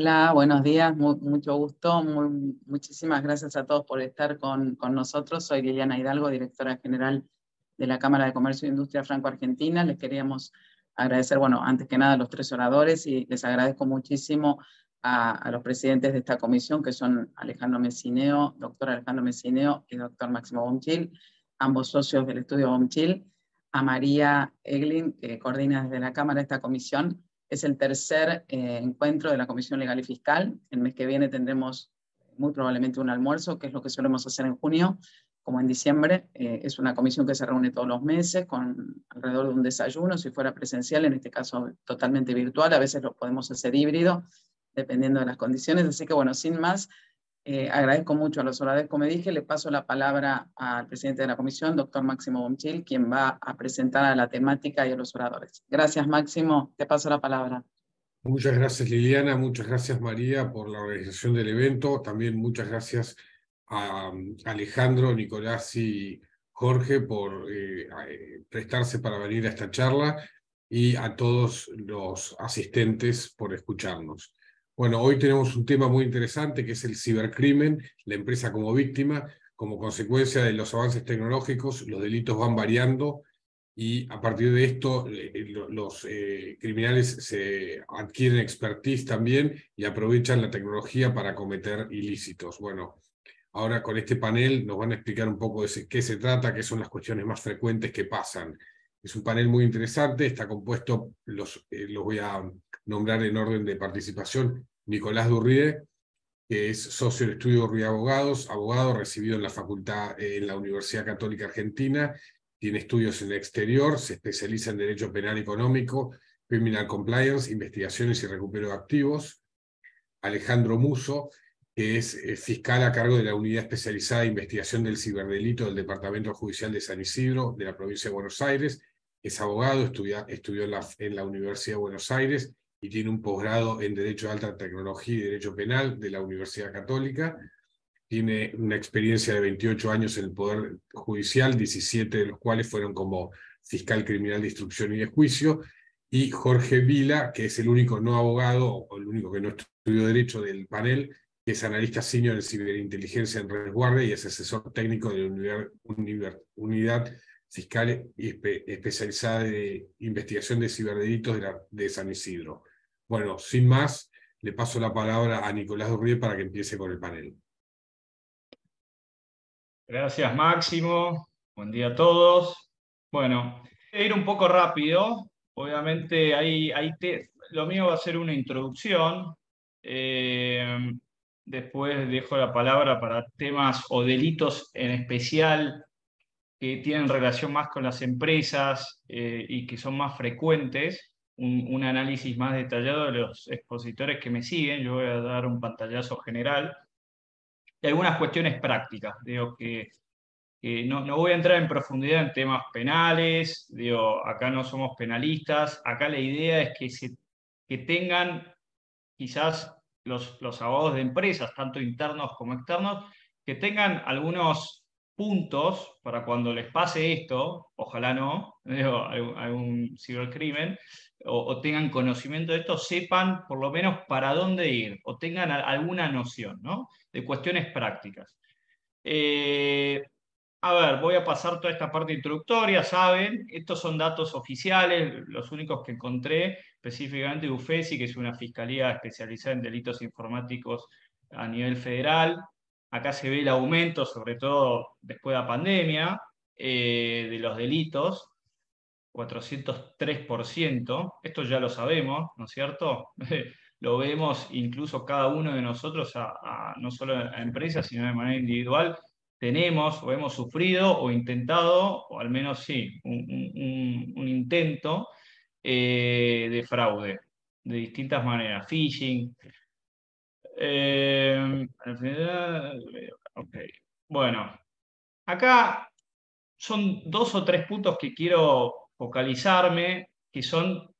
Hola, buenos días, mucho gusto. muchísimas gracias a todos por estar con, nosotros. Soy Liliana Hidalgo, directora general de la Cámara de Comercio e Industria Franco-Argentina. Les queríamos agradecer, bueno, antes que nada a los tres oradores y les agradezco muchísimo a, los presidentes de esta comisión, que son Alejandro Messineo, doctor Alejandro Messineo y doctor Máximo Bonchil, ambos socios del estudio Bonchil, a María Eglin, que coordina desde la Cámara esta comisión, es el tercer eh, encuentro de la Comisión Legal y Fiscal. El mes que viene tendremos muy probablemente un almuerzo, que es lo que solemos hacer en junio, como en diciembre. Eh, es una comisión que se reúne todos los meses con alrededor de un desayuno, si fuera presencial, en este caso totalmente virtual. A veces lo podemos hacer híbrido, dependiendo de las condiciones. Así que bueno, sin más, eh, agradezco mucho a los oradores. Como dije, le paso la palabra al presidente de la comisión, doctor Máximo Bonchil, quien va a presentar a la temática y a los oradores. Gracias, Máximo. Te paso la palabra. Muchas gracias, Liliana. Muchas gracias, María, por la organización del evento. También muchas gracias a Alejandro, Nicolás y Jorge por eh, eh, prestarse para venir a esta charla y a todos los asistentes por escucharnos. Bueno, hoy tenemos un tema muy interesante que es el cibercrimen, la empresa como víctima. Como consecuencia de los avances tecnológicos, los delitos van variando y a partir de esto eh, los eh, criminales se adquieren expertise también y aprovechan la tecnología para cometer ilícitos. Bueno, ahora con este panel nos van a explicar un poco de qué se trata, qué son las cuestiones más frecuentes que pasan. Es un panel muy interesante, está compuesto, los, eh, los voy a nombrar en orden de participación, Nicolás Durrie, que es socio del estudio Durrie Abogados, abogado recibido en la facultad, en la Universidad Católica Argentina, tiene estudios en el exterior, se especializa en Derecho Penal Económico, Criminal Compliance, Investigaciones y Recupero de Activos. Alejandro Muso, que es eh, fiscal a cargo de la Unidad Especializada de Investigación del Ciberdelito del Departamento Judicial de San Isidro, de la provincia de Buenos Aires. Es abogado, estudió en la, en la Universidad de Buenos Aires y tiene un posgrado en Derecho de Alta Tecnología y Derecho Penal de la Universidad Católica. Tiene una experiencia de 28 años en el Poder Judicial, 17 de los cuales fueron como fiscal criminal de instrucción y de juicio. Y Jorge Vila, que es el único no abogado, o el único que no estudió Derecho del panel, que es analista senior en ciberinteligencia en resguarde y es asesor técnico de la unidad, fiscal especializada de investigación de ciberdelitos de, de San Isidro. Bueno, sin más, le paso la palabra a Nicolás Durrié para que empiece con el panel. Gracias, Máximo. Buen día a todos. Bueno, voy a ir un poco rápido. Obviamente, ahí, ahí lo mío va a ser una introducción. Eh, después dejo la palabra para temas o delitos en especial que tienen relación más con las empresas eh, y que son más frecuentes un, análisis más detallado de los expositores que me siguen. Yo voy a dar un pantallazo general y algunas cuestiones prácticas. Digo que, no, no, voy a entrar en profundidad en temas penales, digo, acá no somos penalistas, acá la idea es que, se, que tengan quizás los, los abogados de empresas, tanto internos como externos, que tengan algunos puntos para cuando les pase esto, ojalá no, digo, algún cibercrimen, o, tengan conocimiento de esto, sepan por lo menos para dónde ir o tengan alguna noción ¿no? de cuestiones prácticas. Eh, a ver, voy a pasar toda esta parte introductoria, saben, estos son datos oficiales, los únicos que encontré, específicamente de UFESI, que es una fiscalía especializada en delitos informáticos a nivel federal. Acá se ve el aumento, sobre todo después de la pandemia, eh, de los delitos. 403%, esto ya lo sabemos, ¿no es cierto? lo vemos incluso cada uno de nosotros, no solo a empresas, sino de manera individual, tenemos o hemos sufrido o intentado, o al menos sí, un, intento eh, de fraude, de distintas maneras, phishing. Eh, bueno, acá son dos o tres puntos que quiero focalizarme, que son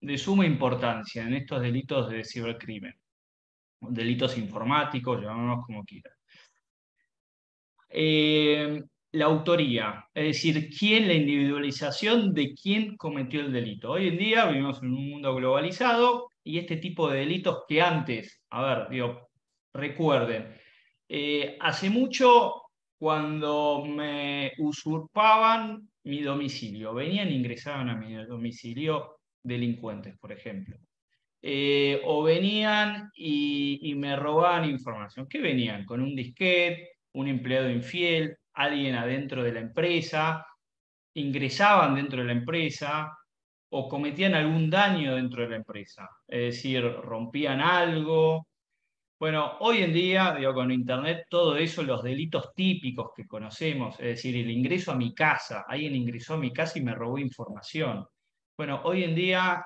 de suma importancia en estos delitos de cibercrimen, delitos informáticos, llamémoslos como quieran. Eh, la autoría, es decir, quién, la individualización de quién cometió el delito. Hoy en día vivimos en un mundo globalizado, y este tipo de delitos que antes, a ver, digo, recuerden, eh, hace mucho cuando me usurpaban mi domicilio, venían e ingresaban a mi domicilio delincuentes, por ejemplo. Eh, o venían y, me robaban información. ¿Qué venían? Con un disquete, un empleado infiel, alguien adentro de la empresa, ingresaban dentro de la empresa o cometían algún daño dentro de la empresa. Es decir, rompían algo. Bueno, hoy en día, digo, con Internet, todo eso, los delitos típicos que conocemos, es decir, el ingreso a mi casa, alguien ingresó a mi casa y me robó información. Bueno, hoy en día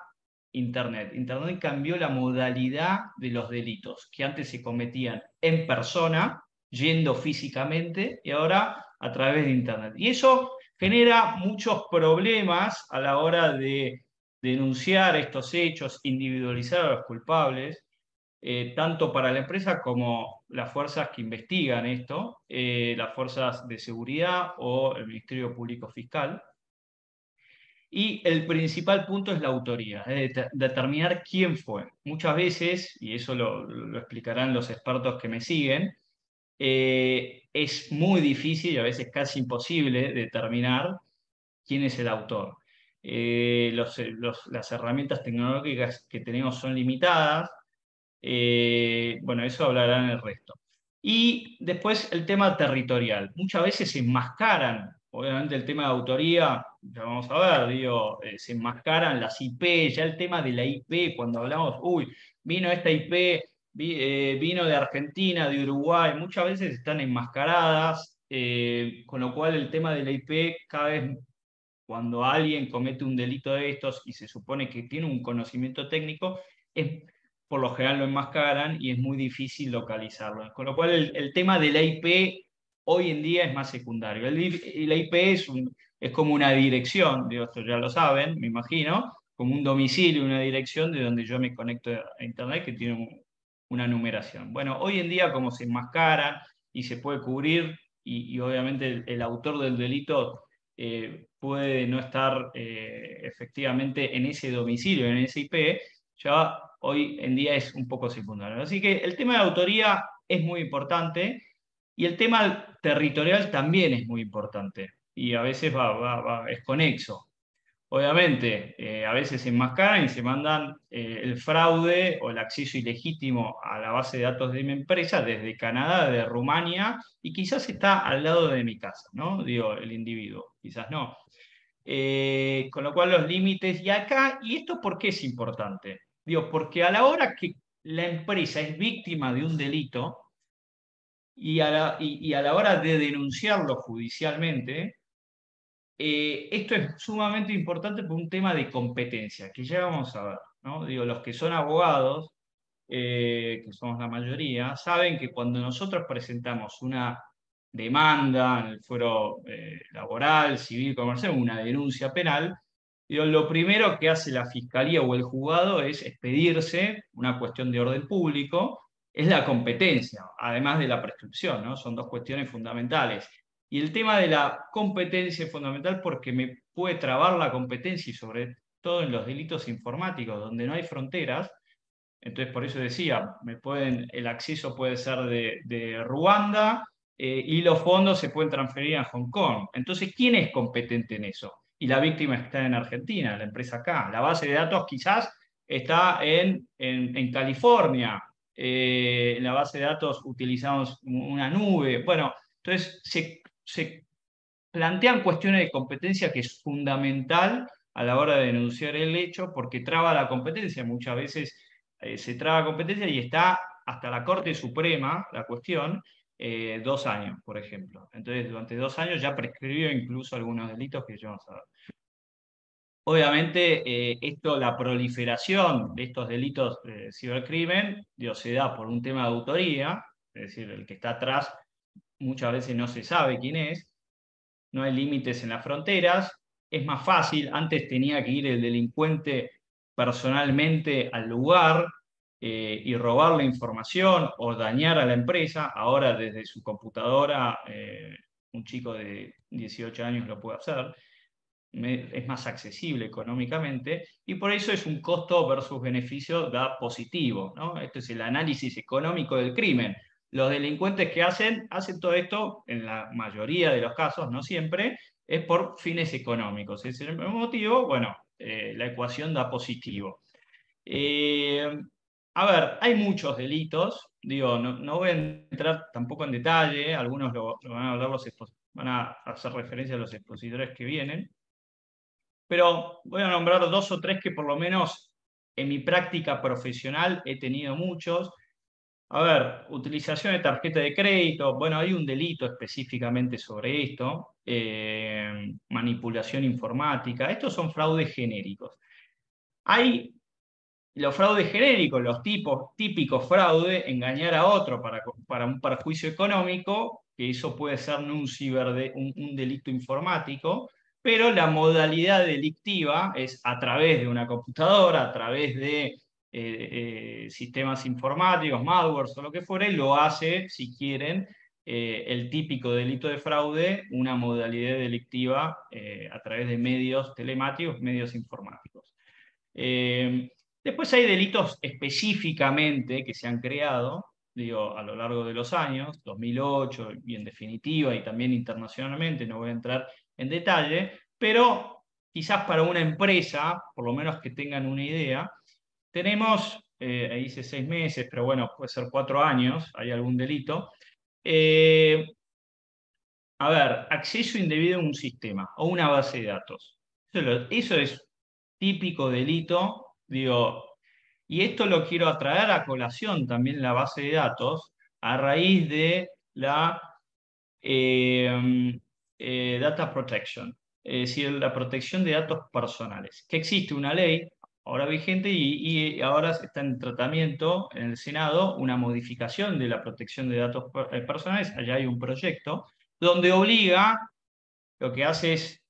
Internet. Internet cambió la modalidad de los delitos que antes se cometían en persona, yendo físicamente, y ahora a través de Internet. Y eso genera muchos problemas a la hora de denunciar estos hechos, individualizar a los culpables, eh, tanto para la empresa como las fuerzas que investigan esto, eh, las fuerzas de seguridad o el Ministerio Público Fiscal. Y el principal punto es la autoría, es determinar quién fue. Muchas veces, y eso lo, explicarán los expertos que me siguen, eh, es muy difícil y a veces casi imposible determinar quién es el autor. Las herramientas tecnológicas que tenemos son limitadas. Eh, bueno, eso hablarán el resto. Y después el tema territorial. Muchas veces se enmascaran obviamente el tema de autoría, ya vamos a ver, digo, eh, se enmascaran las IP, ya el tema de la IP, cuando hablamos, uy, vino esta IP, eh, vino de Argentina, de Uruguay, muchas veces están enmascaradas, con lo cual el tema de la IP cada vez cuando alguien comete un delito de estos y se supone que tiene un conocimiento técnico, es, por lo general lo enmascaran y es muy difícil localizarlo. Con lo cual el, tema de la IP hoy en día es más secundario. El, la IP es, es, como una dirección, de esto ya lo saben, me imagino, como un domicilio, una dirección de donde yo me conecto a Internet que tiene una numeración. Bueno, hoy en día como se enmascaran y se puede cubrir y, obviamente el, autor del delito eh, puede no estar eh, efectivamente en ese domicilio, en ese IP, ya hoy en día es un poco secundario. Así que el tema de autoría es muy importante y el tema territorial también es muy importante y a veces va, es conexo. Obviamente, eh, a veces se enmascaran y se mandan eh, el fraude o el acceso ilegítimo a la base de datos de mi empresa desde Canadá, de Rumania, y quizás está al lado de mi casa, ¿no? Digo, el individuo, quizás no. Eh, con lo cual los límites, y acá, ¿y esto por qué es importante? Digo, porque a la hora que la empresa es víctima de un delito, y a la, y, a la hora de denunciarlo judicialmente, eh, esto es sumamente importante por un tema de competencia, que ya vamos a ver. ¿no? Digo, los que son abogados, eh, que somos la mayoría, saben que cuando nosotros presentamos una demanda en el fuero eh, laboral, civil, comercial, una denuncia penal, lo primero que hace la fiscalía o el juzgado es expedirse una cuestión de orden público es la competencia, además de la prescripción, ¿no? Son dos cuestiones fundamentales. Y el tema de la competencia es fundamental porque me puede trabar la competencia y sobre todo en los delitos informáticos, donde no hay fronteras. Entonces, por eso decía, me pueden, el acceso puede ser de, Ruanda eh, y los fondos se pueden transferir a Hong Kong. Entonces, ¿quién es competente en eso? Y la víctima está en Argentina, la empresa acá. La base de datos quizás está en, en, California, eh, en la base de datos utilizamos una nube. Bueno, entonces se, plantean cuestiones de competencia que es fundamental a la hora de denunciar el hecho porque traba la competencia. Muchas veces eh, se traba competencia y está hasta la Corte Suprema la cuestión eh, dos años, por ejemplo. Entonces, durante dos años ya prescribió incluso algunos delitos que yo no sabía. Obviamente, eh, esto, la proliferación de estos delitos de cibercrimen se da por un tema de autoría, es decir, el que está atrás muchas veces no se sabe quién es, no hay límites en las fronteras, es más fácil, antes tenía que ir el delincuente personalmente al lugar eh, y robar la información o dañar a la empresa, ahora desde su computadora eh, un chico de 18 años lo puede hacer. es más accesible económicamente y por eso es un costo versus beneficio da positivo. ¿no? Esto es el análisis económico del crimen. Los delincuentes que hacen, hacen todo esto, en la mayoría de los casos, no siempre, es por fines económicos. Es el motivo, bueno, eh, la ecuación da positivo. Eh, a ver, hay muchos delitos, digo, no, voy a entrar tampoco en detalle, algunos lo, van a hablar los van a hacer referencia a los expositores que vienen, pero voy a nombrar dos o tres que por lo menos en mi práctica profesional he tenido muchos. A ver, utilización de tarjeta de crédito. Bueno, hay un delito específicamente sobre esto. Eh, manipulación informática. Estos son fraudes genéricos. Hay los fraudes genéricos, los tipos típicos fraude, engañar a otro para, para un perjuicio económico, que eso puede ser un, ciber un delito informático pero la modalidad delictiva es a través de una computadora, a través de eh, eh, sistemas informáticos, malwares o lo que fuere, lo hace, si quieren, eh, el típico delito de fraude, una modalidad delictiva a través de medios telemáticos, medios informáticos. Después hay delitos específicamente que se han creado, digo, a lo largo de los años, 2008 y en definitiva, y también internacionalmente, no voy a entrar en detalle, pero quizás para una empresa, por lo menos que tengan una idea, tenemos, eh, ahí dice seis meses, pero bueno, puede ser cuatro años, hay algún delito. Eh, a ver, acceso indebido a un sistema o una base de datos. Eso, es típico delito, digo, y esto lo quiero atraer a colación también la base de datos a raíz de la eh, eh, data protection, es decir, la protección de datos personales, que existe una ley ahora vigente y, ahora está en tratamiento en el Senado una modificación de la protección de datos eh, personales, allá hay un proyecto, donde obliga, lo que hace es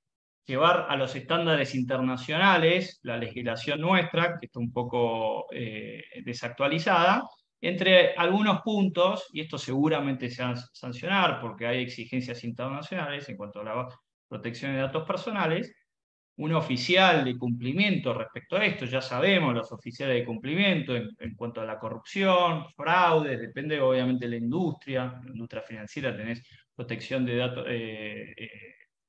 llevar a los estándares internacionales la legislación nuestra, que está un poco eh, desactualizada, entre algunos puntos, y esto seguramente se va a sancionar porque hay exigencias internacionales en cuanto a la protección de datos personales, un oficial de cumplimiento respecto a esto, ya sabemos los oficiales de cumplimiento en, cuanto a la corrupción, fraudes, depende obviamente de la industria, la industria financiera tenés protección de datos, eh,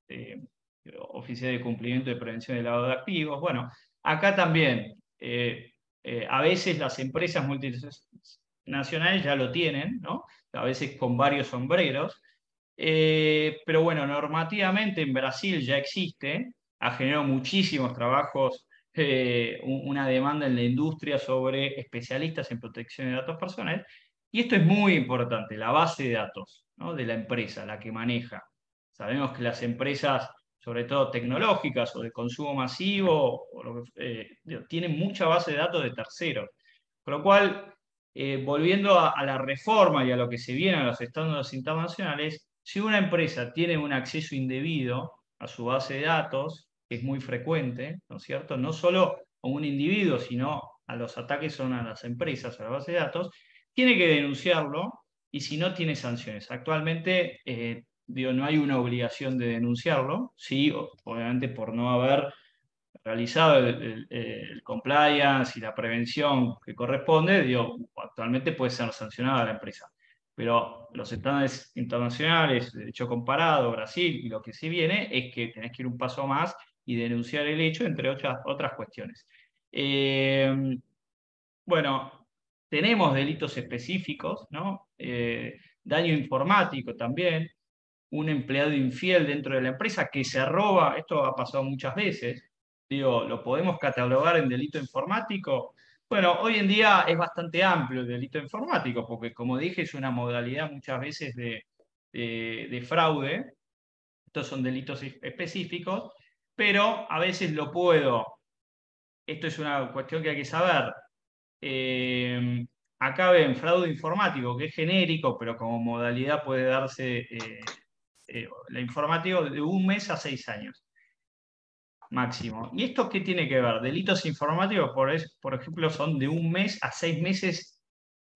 eh, eh, oficial de cumplimiento de prevención de lavado de activos, bueno, acá también, a veces las empresas multinacionales nacionales ya lo tienen, ¿no? a veces con varios sombreros. Eh, pero bueno, normativamente en Brasil ya existe, ha generado muchísimos trabajos, eh, una demanda en la industria sobre especialistas en protección de datos personales. Y esto es muy importante, la base de datos ¿no? de la empresa, la que maneja. Sabemos que las empresas, sobre todo tecnológicas o de consumo masivo, eh, tienen mucha base de datos de terceros. Con lo cual, eh, volviendo a, la reforma y a lo que se viene a los estándares internacionales, si una empresa tiene un acceso indebido a su base de datos, que es muy frecuente, ¿no es cierto? No solo a un individuo, sino a los ataques son a las empresas, a la base de datos, tiene que denunciarlo y si no tiene sanciones. Actualmente, eh, digo, no hay una obligación de denunciarlo, sí, obviamente por no haber realizado el, compliance y la prevención que corresponde, digo, actualmente puede ser sancionada la empresa. Pero los estándares internacionales, de hecho comparado, Brasil y lo que sí viene, es que tenés que ir un paso más y denunciar el hecho, entre otras, otras cuestiones. Eh, bueno, tenemos delitos específicos, ¿no? Eh, daño informático también, un empleado infiel dentro de la empresa que se roba, esto ha pasado muchas veces, Digo, ¿lo podemos catalogar en delito informático? Bueno, hoy en día es bastante amplio el delito informático, porque como dije, es una modalidad muchas veces de, fraude. Estos son delitos específicos, pero a veces lo puedo. Esto es una cuestión que hay que saber. Eh, acá ven fraude informático, que es genérico, pero como modalidad puede darse eh, eh, la informático de un mes a seis años máximo. ¿Y esto qué tiene que ver? Delitos informáticos, por, por ejemplo, son de un mes a seis meses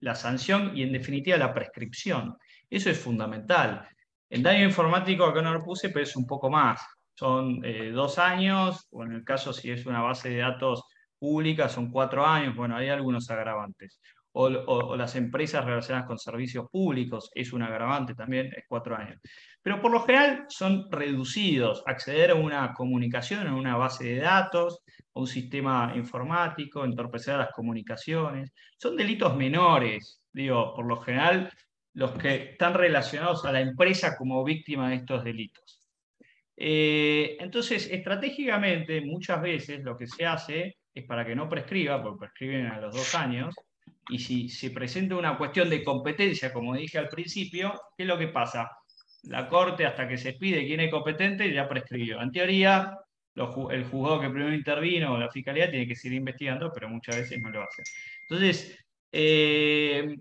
la sanción y en definitiva la prescripción. Eso es fundamental. En daño informático acá no lo puse, pero es un poco más. son eh, dos años, o en el caso si es una base de datos pública son cuatro años, bueno, hay algunos agravantes. O, las empresas relacionadas con servicios públicos es un agravante también, es cuatro años. Pero por lo general son reducidos. Acceder a una comunicación en una base de datos, a un sistema informático, entorpecer las comunicaciones, son delitos menores. Digo, por lo general, los que están relacionados a la empresa como víctima de estos delitos. Eh, entonces, estratégicamente, muchas veces lo que se hace es para que no prescriba, porque prescriben a los dos años, y si se presenta una cuestión de competencia, como dije al principio, ¿qué es lo que pasa? La Corte, hasta que se pide quién es competente, ya prescribió. En teoría, el juzgado que primero intervino o la fiscalía tiene que seguir investigando, pero muchas veces no lo hace. Entonces, eh,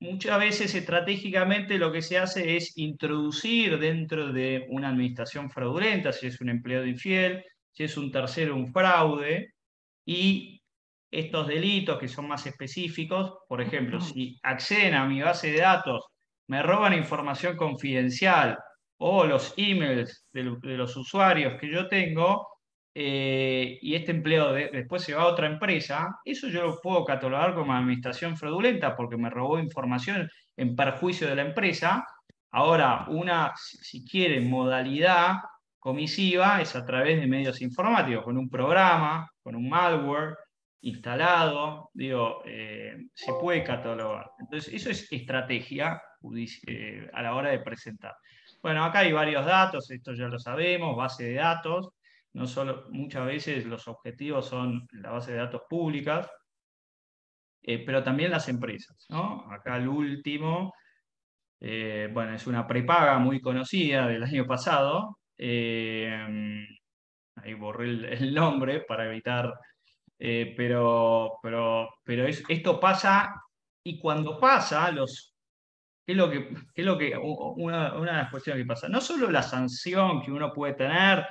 muchas veces estratégicamente lo que se hace es introducir dentro de una administración fraudulenta, si es un empleado infiel, si es un tercero un fraude, y estos delitos que son más específicos, por ejemplo, si acceden a mi base de datos, me roban información confidencial o los emails de, los usuarios que yo tengo, eh, y este empleado después se va a otra empresa, eso yo lo puedo catalogar como administración fraudulenta porque me robó información en perjuicio de la empresa. Ahora, una, si quieren, modalidad comisiva es a través de medios informáticos, con un programa, con un malware instalado, digo, eh, se puede catalogar. Entonces, eso es estrategia eh, a la hora de presentar. Bueno, acá hay varios datos, esto ya lo sabemos, base de datos, no solo, muchas veces los objetivos son la base de datos públicas, eh, pero también las empresas. ¿no? Acá el último, bueno, es una prepaga muy conocida del año pasado. Ahí borré el, nombre para evitar, pero, pero, pero esto pasa y cuando pasa, los, ¿qué es lo que, qué es lo que una, una de las cuestiones que pasa? No solo la sanción que uno puede tener,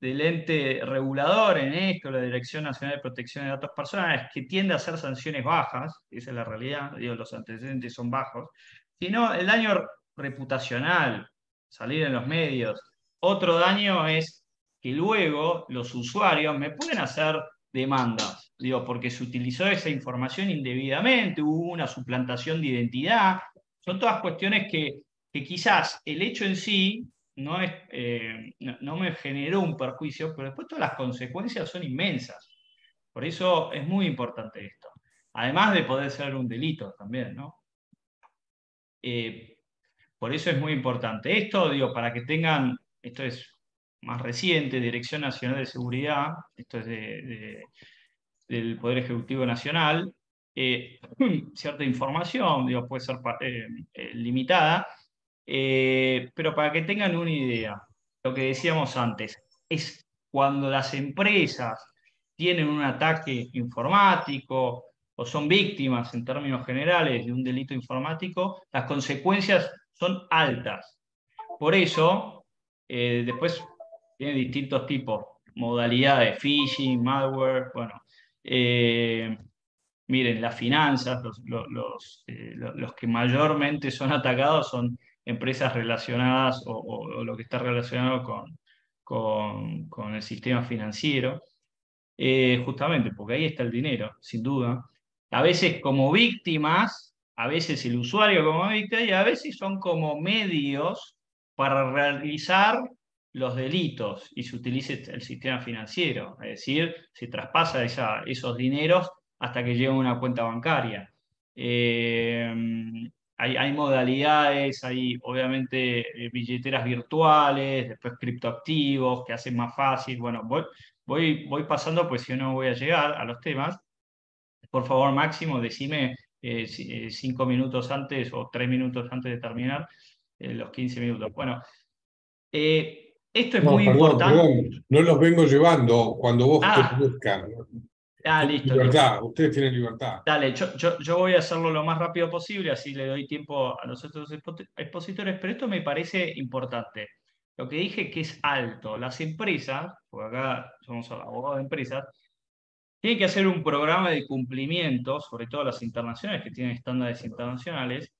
del ente regulador en esto, la Dirección Nacional de Protección de Datos Personales, que tiende a hacer sanciones bajas, esa es la realidad, los antecedentes son bajos, sino el daño reputacional, salir en los medios. Otro daño es que luego los usuarios me pueden hacer demandas, digo, porque se utilizó esa información indebidamente, hubo una suplantación de identidad, son todas cuestiones que, que quizás el hecho en sí no, eh, no, me generó un perjuicio, pero después todas las consecuencias son inmensas. Por eso es muy importante esto. Además de poder ser un delito también, ¿no? Eh, por eso es muy importante. Esto, digo, para que tengan, esto es más reciente, Dirección Nacional de Seguridad, esto es del Poder Ejecutivo Nacional, eh, cierta información, digo, puede ser limitada, eh, pero para que tengan una idea, lo que decíamos antes, es cuando las empresas tienen un ataque informático o son víctimas en términos generales de un delito informático, las consecuencias son altas. Por eso, eh, después tienen distintos tipos, modalidades, phishing, malware, bueno. Eh, miren, las finanzas, los, los, que mayormente son atacados son empresas relacionadas o, lo que está relacionado con, con, el sistema financiero, eh, justamente porque ahí está el dinero, sin duda. A veces como víctimas, a veces el usuario como víctima y a veces son como medios para realizar los delitos y se utilice el sistema financiero, es decir, se traspasa esos dineros hasta que llega a una cuenta bancaria. Eh, hay, modalidades, hay obviamente eh, billeteras virtuales, después criptoactivos que hacen más fácil. Bueno, voy, voy, voy pasando, pues si no voy a llegar a los temas. Por favor, Máximo, decime eh, cinco minutos antes o tres minutos antes de terminar los 15 minutos. Bueno, esto es muy importante. no los vengo llevando cuando vos te ah. buscas. Ah, listo. Libertad, ustedes tienen libertad. Dale, yo, voy a hacerlo lo más rápido posible, así le doy tiempo a los otros expositores, pero esto me parece importante. Lo que dije que es alto. Las empresas, porque acá somos abogados de empresas, tienen que hacer un programa de cumplimiento, sobre todo las internacionales que tienen estándares internacionales,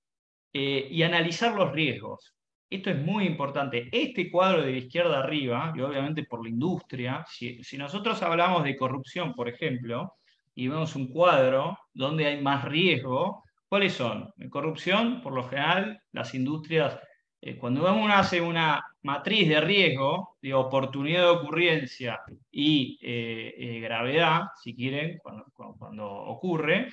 eh, y analizar los riesgos. Esto es muy importante. Este cuadro de la izquierda arriba, y obviamente por la industria, si, nosotros hablamos de corrupción, por ejemplo, y vemos un cuadro donde hay más riesgo, ¿cuáles son? En corrupción, por lo general, las industrias, eh, cuando uno hace una matriz de riesgo, de oportunidad de ocurrencia y eh, eh, gravedad, si quieren, cuando, cuando ocurre,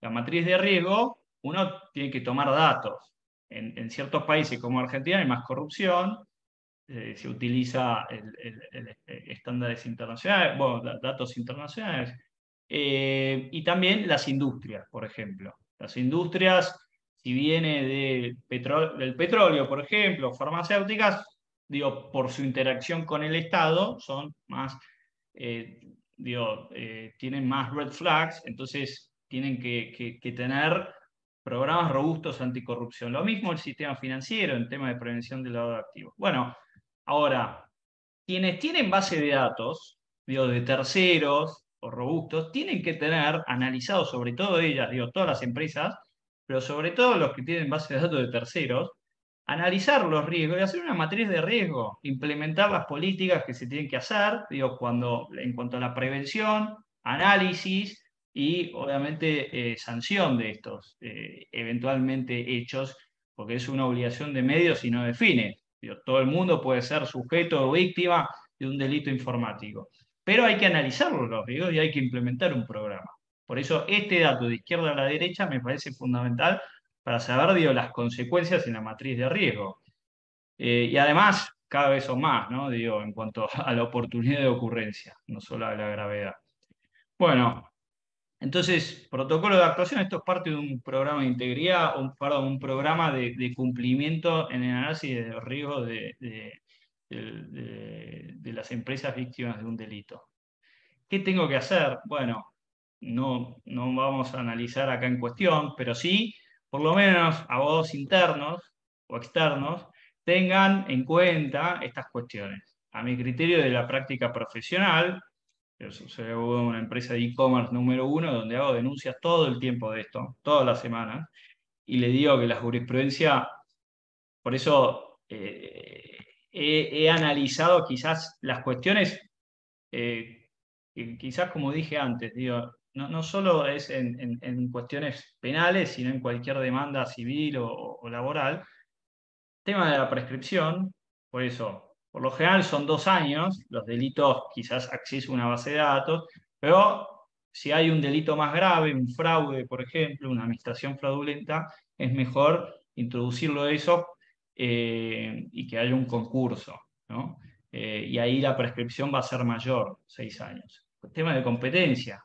la matriz de riesgo, uno tiene que tomar datos en, ciertos países como Argentina hay más corrupción, eh, se utiliza el, estándares internacionales, bueno, datos internacionales, eh, y también las industrias, por ejemplo. Las industrias, si viene de del petróleo, por ejemplo, farmacéuticas, digo, por su interacción con el Estado, son más, eh, digo, tienen más red flags, entonces tienen que tener programas robustos anticorrupción. Lo mismo el sistema financiero en tema de prevención del lavado de activos. Bueno, ahora, quienes tienen base de datos, digo, de terceros o robustos, tienen que tener analizado sobre todo ellas, digo, todas las empresas, pero sobre todo los que tienen base de datos de terceros, analizar los riesgos y hacer una matriz de riesgo, implementar las políticas que se tienen que hacer, digo, cuando, en cuanto a la prevención, análisis, y obviamente eh, sanción de estos eh, eventualmente hechos, porque es una obligación de medios y no define. todo el mundo puede ser sujeto o víctima de un delito informático, pero hay que analizarlo los y hay que implementar un programa. Por eso este dato de izquierda a la derecha me parece fundamental para saber digo, las consecuencias en la matriz de riesgo. Eh, y además, cada vez son más, ¿no? digo, en cuanto a la oportunidad de ocurrencia, no solo a la gravedad. Bueno, entonces, protocolo de actuación, esto es parte de un programa de integridad, un, programa de, cumplimiento en el análisis de riesgos de, de, las empresas víctimas de un delito. ¿Qué tengo que hacer? Bueno, no, no vamos a analizar acá en cuestión, pero sí, por lo menos abogados internos o externos tengan en cuenta estas cuestiones. A mi criterio de la práctica profesional, yo soy una empresa de e-commerce número uno donde hago denuncias todo el tiempo de esto, todas las semanas, y le digo que la jurisprudencia, por eso eh, he, analizado quizás las cuestiones, eh, quizás como dije antes, digo, no, no solo es en, cuestiones penales, sino en cualquier demanda civil o, o laboral. Tema de la prescripción, por eso por lo general son dos años, los delitos quizás acceso a una base de datos, pero si hay un delito más grave, un fraude, por ejemplo, una administración fraudulenta, es mejor introducirlo eso eh, y que haya un concurso. Eh, y ahí la prescripción va a ser mayor, seis años. El tema de competencia.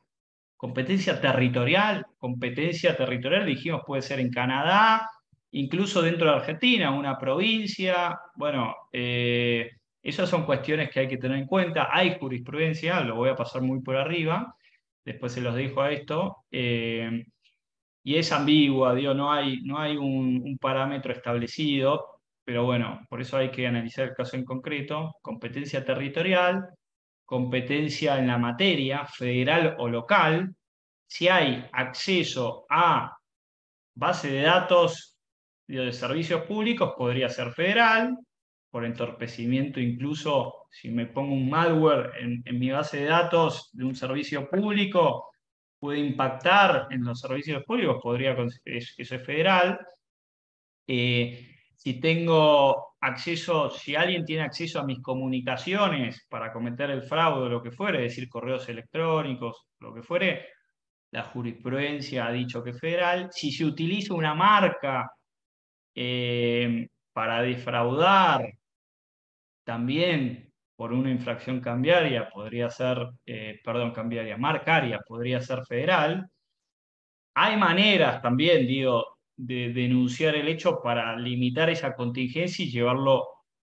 Competencia territorial, competencia territorial, dijimos, puede ser en Canadá, incluso dentro de Argentina, una provincia, bueno, eh, esas son cuestiones que hay que tener en cuenta. Hay jurisprudencia, lo voy a pasar muy por arriba, después se los dejo a esto, eh, y es ambigua, digo, no hay, no hay un, parámetro establecido, pero bueno, por eso hay que analizar el caso en concreto. Competencia territorial, competencia en la materia, federal o local, si hay acceso a base de datos de servicios públicos, podría ser federal, por entorpecimiento, incluso si me pongo un malware en, mi base de datos de un servicio público, puede impactar en los servicios públicos, podría eso es federal. Eh, si tengo acceso, si alguien tiene acceso a mis comunicaciones para cometer el fraude o lo que fuere, es decir, correos electrónicos, lo que fuere, la jurisprudencia ha dicho que es federal. Si se utiliza una marca eh, para defraudar también por una infracción cambiaria, podría ser, eh, perdón, cambiaria, marcaria, podría ser federal. Hay maneras también, digo, de denunciar el hecho para limitar esa contingencia y llevarlo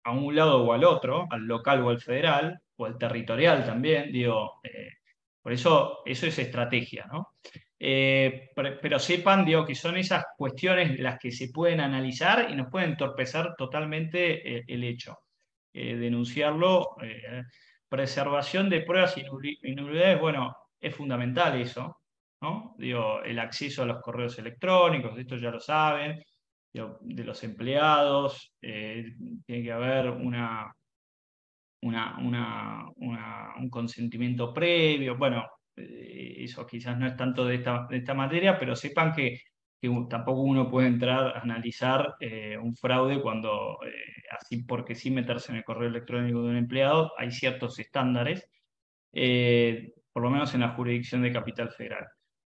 a un lado o al otro, al local o al federal, o al territorial también, digo, eh, por eso eso es estrategia, ¿no? Eh, pero, sepan, digo, que son esas cuestiones las que se pueden analizar y nos pueden entorpecer totalmente eh, el, hecho. Eh, denunciarlo, preservación de pruebas y nulidades, bueno, es fundamental eso, ¿no? Digo, el acceso a los correos electrónicos, esto ya lo saben, de los empleados, tiene que haber una, una, un consentimiento previo. Bueno, eh, eso quizás no es tanto de esta, de esta materia, pero sepan que, tampoco uno puede entrar a analizar eh, un fraude cuando, así porque sí meterse en el correo electrónico de un empleado, hay ciertos estándares, por lo menos en la jurisdicción de Capital Federal.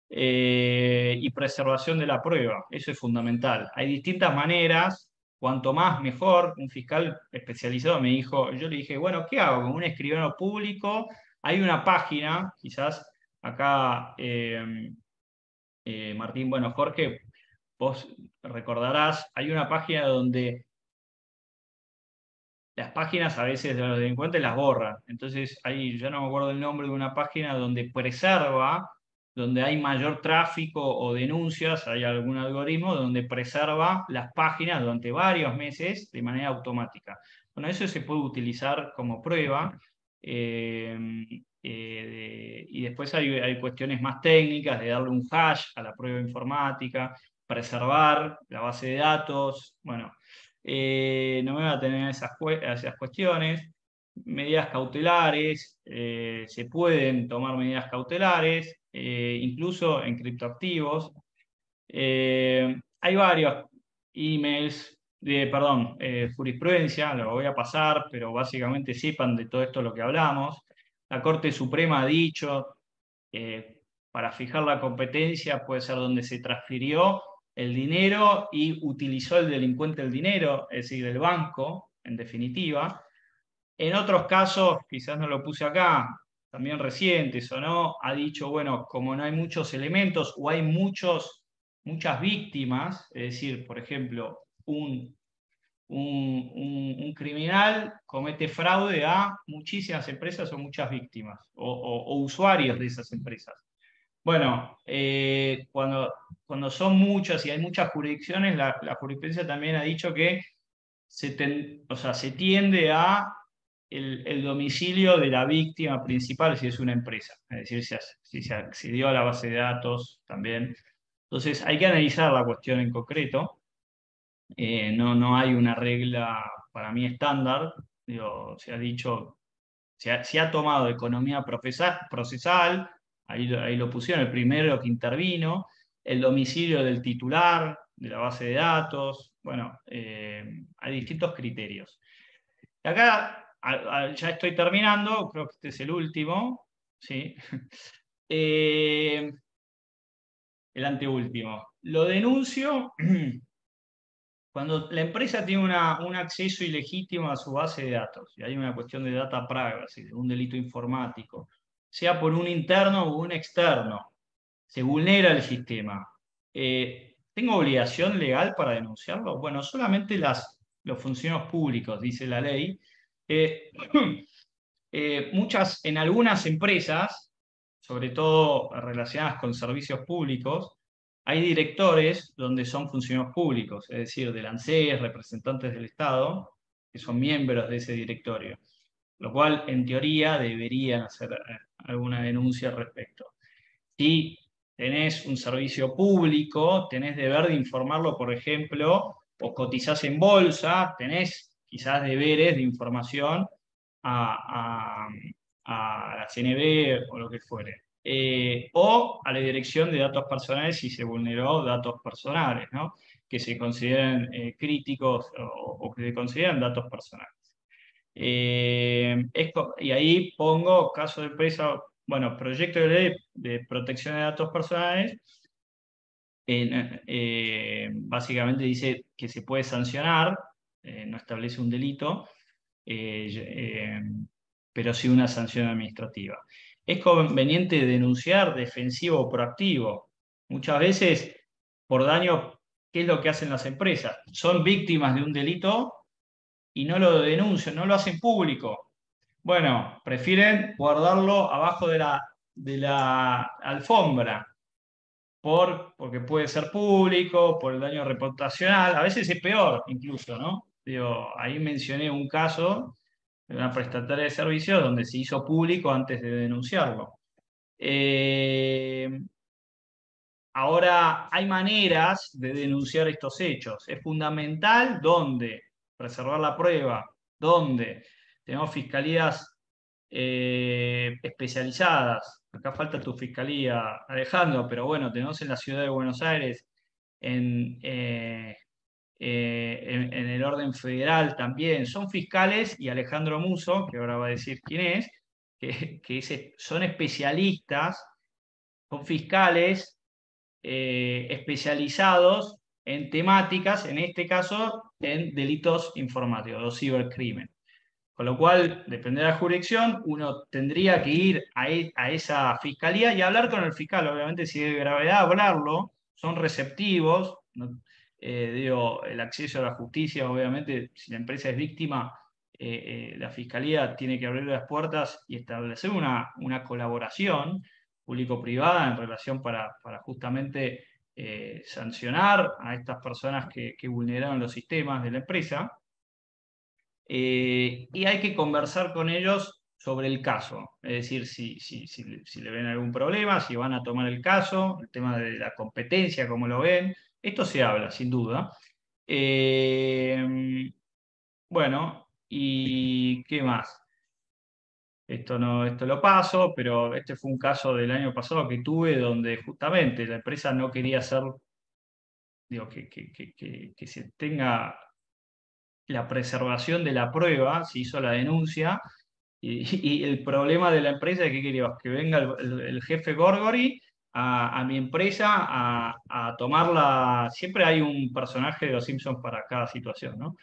Eh, y preservación de la prueba. Eso es fundamental. Hay distintas maneras, cuanto más mejor. Un fiscal especializado me dijo, yo le dije, bueno, ¿qué hago con un escribano público? Hay una página, quizás acá, eh, eh, Martín, bueno, Jorge, vos recordarás, hay una página donde las páginas a veces de los delincuentes las borran. Entonces, ahí yo no me acuerdo el nombre de una página donde preserva donde hay mayor tráfico o denuncias, hay algún algoritmo donde preserva las páginas durante varios meses de manera automática. Bueno, eso se puede utilizar como prueba. Eh, eh, y después hay, cuestiones más técnicas de darle un hash a la prueba informática, preservar la base de datos. Bueno, eh, no me voy a tener esas, esas cuestiones. Medidas cautelares, se pueden tomar medidas cautelares, eh, incluso en criptoactivos. Eh, hay varios emails, de, perdón, eh, jurisprudencia, lo voy a pasar, pero básicamente sepan de todo esto lo que hablamos. La Corte Suprema ha dicho, para fijar la competencia puede ser donde se transfirió el dinero y utilizó el delincuente el dinero, es decir, el banco, en definitiva. En otros casos, quizás no lo puse acá, también recientes o no, ha dicho, bueno, como no hay muchos elementos o hay muchos, muchas víctimas, es decir, por ejemplo, un, un, criminal comete fraude a muchísimas empresas o muchas víctimas o, usuarios de esas empresas. Bueno, eh, cuando, cuando son muchas y hay muchas jurisdicciones, la, jurisprudencia también ha dicho que se, o sea, se tiende a el, domicilio de la víctima principal si es una empresa, es decir, si, se accedió a la base de datos también. Entonces hay que analizar la cuestión en concreto. Eh, no, no hay una regla para mí estándar. se ha dicho, se ha, se ha tomado economía procesal, ahí, lo pusieron, el primero que intervino, el domicilio del titular de la base de datos, bueno, eh, hay distintos criterios. Acá ya estoy terminando, creo que este es el último. ¿sí? Eh, el anteúltimo. Lo denuncio cuando la empresa tiene un acceso ilegítimo a su base de datos y hay una cuestión de data privacy, de un delito informático, sea por un interno o un externo, se vulnera el sistema. Eh, ¿Tengo obligación legal para denunciarlo? Bueno, solamente los funcionarios públicos, dice la ley, eh, eh, muchas, en algunas empresas, sobre todo relacionadas con servicios públicos, hay directores donde son funcionarios públicos, es decir, de ANSES, representantes del Estado, que son miembros de ese directorio, lo cual en teoría deberían hacer eh, alguna denuncia al respecto. Si tenés un servicio público, tenés deber de informarlo, por ejemplo, o cotizás en bolsa, tenés quizás deberes de información a, la CNB o lo que fuere. Eh, o a la dirección de datos personales si se vulneró datos personales, ¿no? que se consideren eh, críticos o, que se consideran datos personales. Eh, y ahí pongo caso de empresa, bueno, proyecto de ley de protección de datos personales, básicamente dice que se puede sancionar no establece un delito, pero sí una sanción administrativa. Es conveniente denunciar defensivo o proactivo. Muchas veces, por daño, ¿qué es lo que hacen las empresas? Son víctimas de un delito y no lo denuncian, no lo hacen público. Bueno, prefieren guardarlo abajo de la, alfombra, por, porque puede ser público, por el daño reputacional, a veces es peor incluso, ¿no? ahí mencioné un caso de una prestataria de servicios donde se hizo público antes de denunciarlo. Eh, ahora hay maneras de denunciar estos hechos. Es fundamental donde preservar la prueba, donde tenemos fiscalías eh, especializadas. Acá falta tu fiscalía, Alejandro, pero bueno, tenemos en la ciudad de Buenos Aires, en, eh, eh, en, el orden federal también. Son fiscales y Alejandro Muso, que ahora va a decir quién es, que, son especialistas, son fiscales especializados en temáticas, en este caso, en delitos informáticos o cibercrimen. Con lo cual, depende de la jurisdicción, uno tendría que ir a, e, esa fiscalía y hablar con el fiscal. Obviamente, si es de gravedad, hablarlo. Son receptivos. Eh, el acceso a la justicia, obviamente, si la empresa es víctima, eh, eh, la fiscalía tiene que abrir las puertas y establecer una, una colaboración público-privada en relación para, para justamente sancionar a estas personas que, que vulneraron los sistemas de la empresa. Y hay que conversar con ellos sobre el caso, es decir, si, si, si, le ven algún problema, si van a tomar el caso, el tema de la competencia, cómo lo ven, esto se habla, sin duda. Eh, bueno, ¿y qué más? Esto, no, esto lo paso, pero este fue un caso del año pasado que tuve donde justamente la empresa no quería hacer, digo, que, que, que, que se tenga la preservación de la prueba, se hizo la denuncia, y, el problema de la empresa es que queríamos que venga el, jefe Gorgori a, mi empresa a, a, tomarla. Siempre hay un personaje de los Simpsons para cada situación, ¿no?